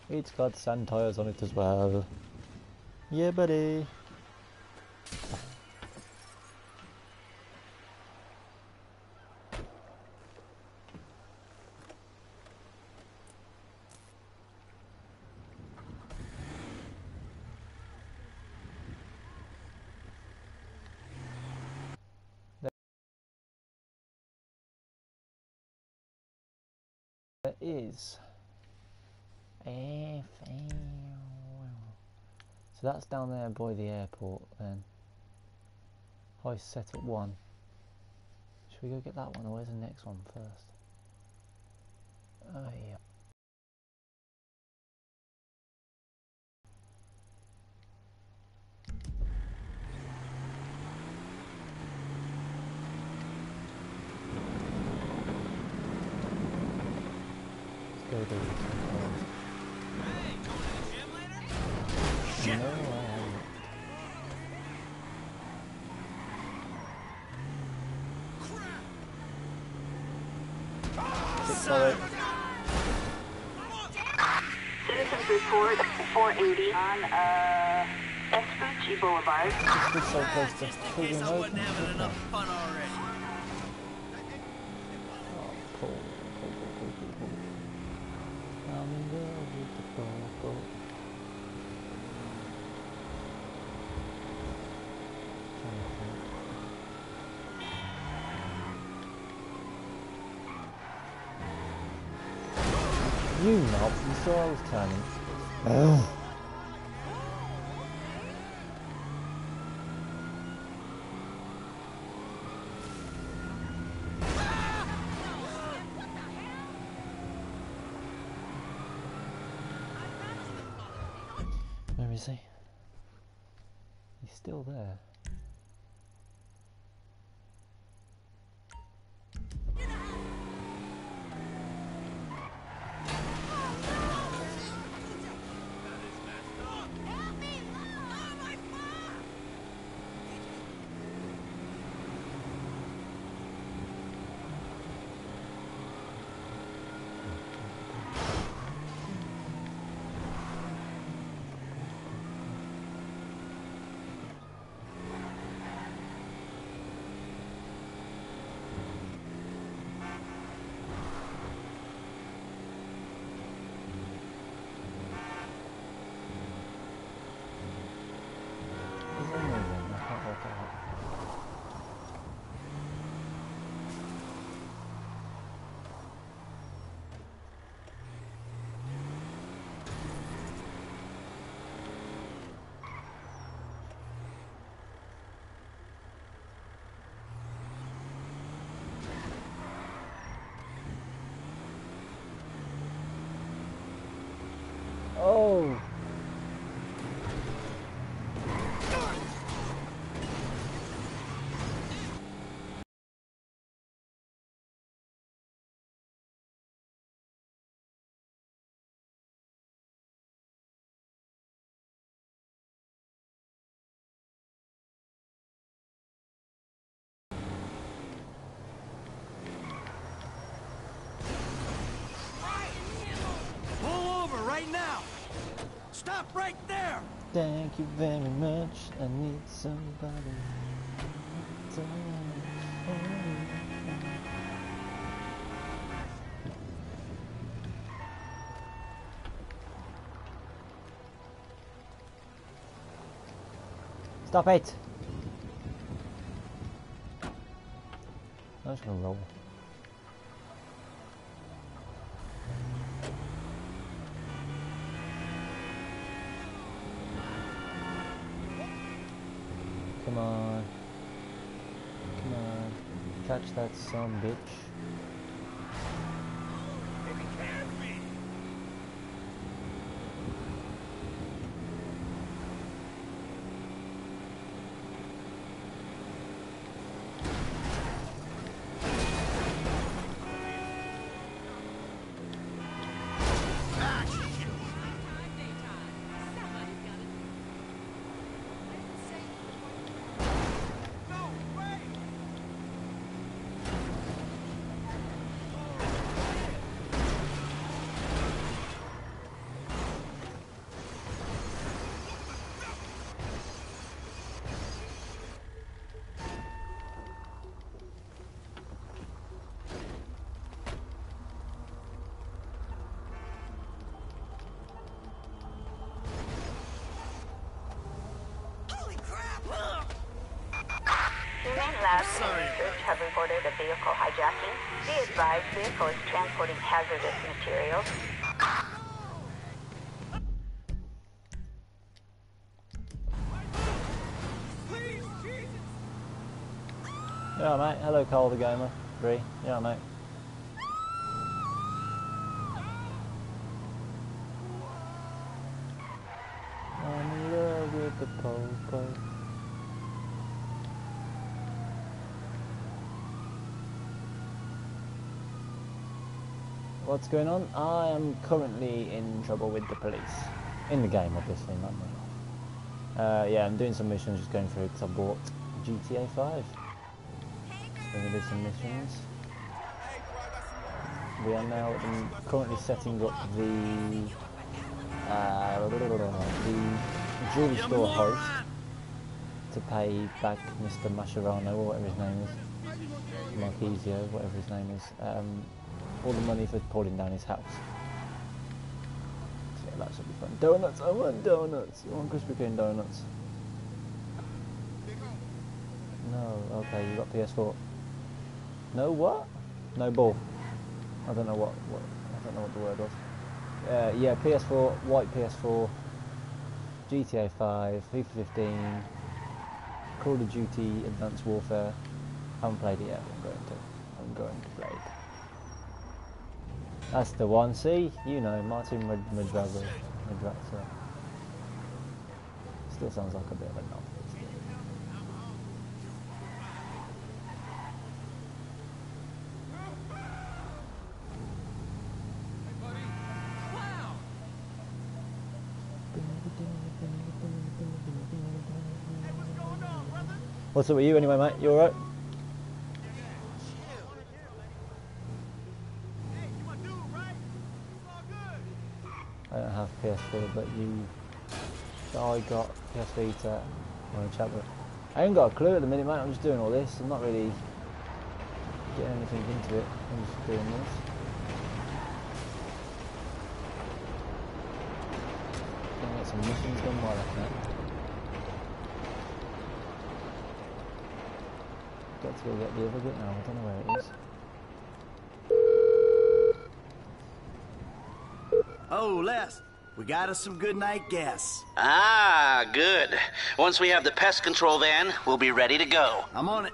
It's got sand tires on it as well. Yeah, buddy. There is so that's down there by the airport then. I set up one. Should we go get that one or where's the next one first? Oh yeah. Let's go do this one first. No, I haven't. Sorry.
Citizens report 480 on uh, Vespucci Boulevard.
Just be so close to pulling
I wasn't having enough fun already.
Pull, pull, pull, pull, pull, pull. I'm in love with the purple. Trying. You knob, you saw I was turning. Ugh.
Stop right there!
Thank you very much. I need somebody. Stop it! I'm just gonna roll. Come on. Come on. Catch that son bitch.
Advised, vehicle is transporting hazardous materials.
Yeah, mate. Hello, Cole the Gamer. Three. Yeah, mate. I'm in love with the popo. What's going on? I am currently in trouble with the police. In the game, obviously, not me. Uh, yeah, I'm doing some missions, just going through because I bought GTA 5. Just going to do some missions. We are now currently setting up the uh, the jewelry store host to pay back Mr. Mascherano or whatever his name is, Marquisio, whatever his name is, um, all the money for pulling down his house. So yeah, that should be fun. Donuts, I want donuts. I want Krispy Kreme donuts. No, okay, you got PS4. No what? No ball. I don't know what, what I don't know what the word was. Uh, yeah, PS4, white PS4, GTA 5, FIFA 15, Call of Duty Advanced Warfare. haven't played it yet, I'm going to. I'm going to play it. That's the one. See, you know, Martin Mad- Madrazo. Madrazo. Still sounds like a bit of a knob. What's up with you anyway, mate? You alright? I don't have PS4, but you. I got PS Vita. Want to chat with? I ain't got a clue at the minute, mate. I'm just doing all this. I'm not really getting anything into it. I'm just doing this. Gonna get some missions done while I can. Got to go get the other bit now. I don't know where it is.
Oh, Les, we got us some good night gas.
Ah, good. Once we have the pest control van, we'll be ready to go.
I'm on it.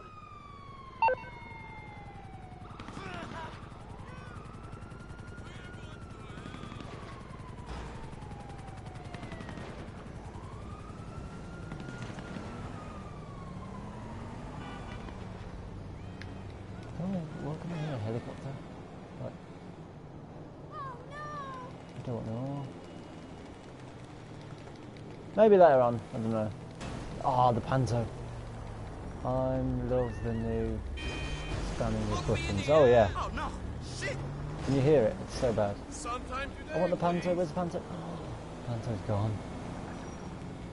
Maybe later on, I don't know. Ah, the Panto. I'm love the new spamming with buttons. Oh yeah.
Oh no! Shit!
Can you hear it? It's so bad. I want the Panto, where's the Panto? Oh, Panto's gone.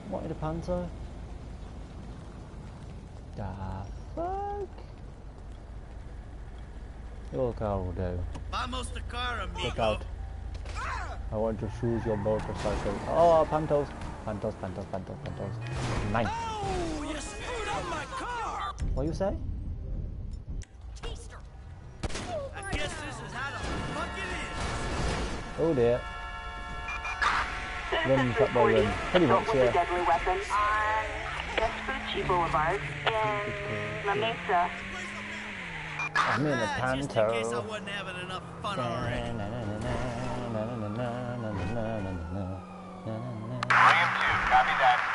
Wanted a panto? Da fuck? Your car will do.
Vamos the car, amigo.
Look out. I want to choose your motorcycle. Oh, pantos. Pantos, pantos, pantos, pantos. Nice.
Oh, you screwed up my car!
What you say?
I guess this is how the fuck it is.
Oh dear. Run, fat boy, run. Pretty much,
with a
yeah.
deadly weapon on Vespucci Boulevard in La Mesa.
I'm in a
Ah, just in case I
panto.
wasn't having enough fun already.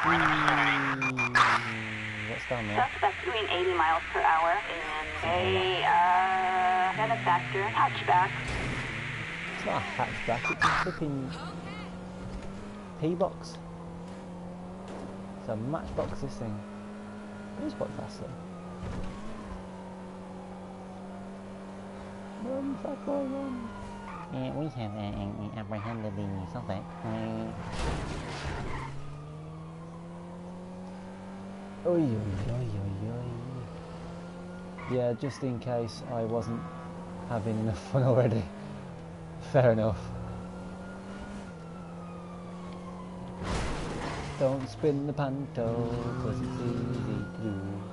What's down there?
Suspect doing 80 miles per hour in a uh, benefactor hatchback.
It's not a hatchback, it's a flipping P-box. It's a matchbox, this thing. It is quite fast though. Run, fat boy, run. Yeah, we have uh, apprehended the suspect. Uh, Oi, oi, oi. Yeah, just in case I wasn't having enough fun already. Fair enough. Don't spin the panto, cause it's easy to do.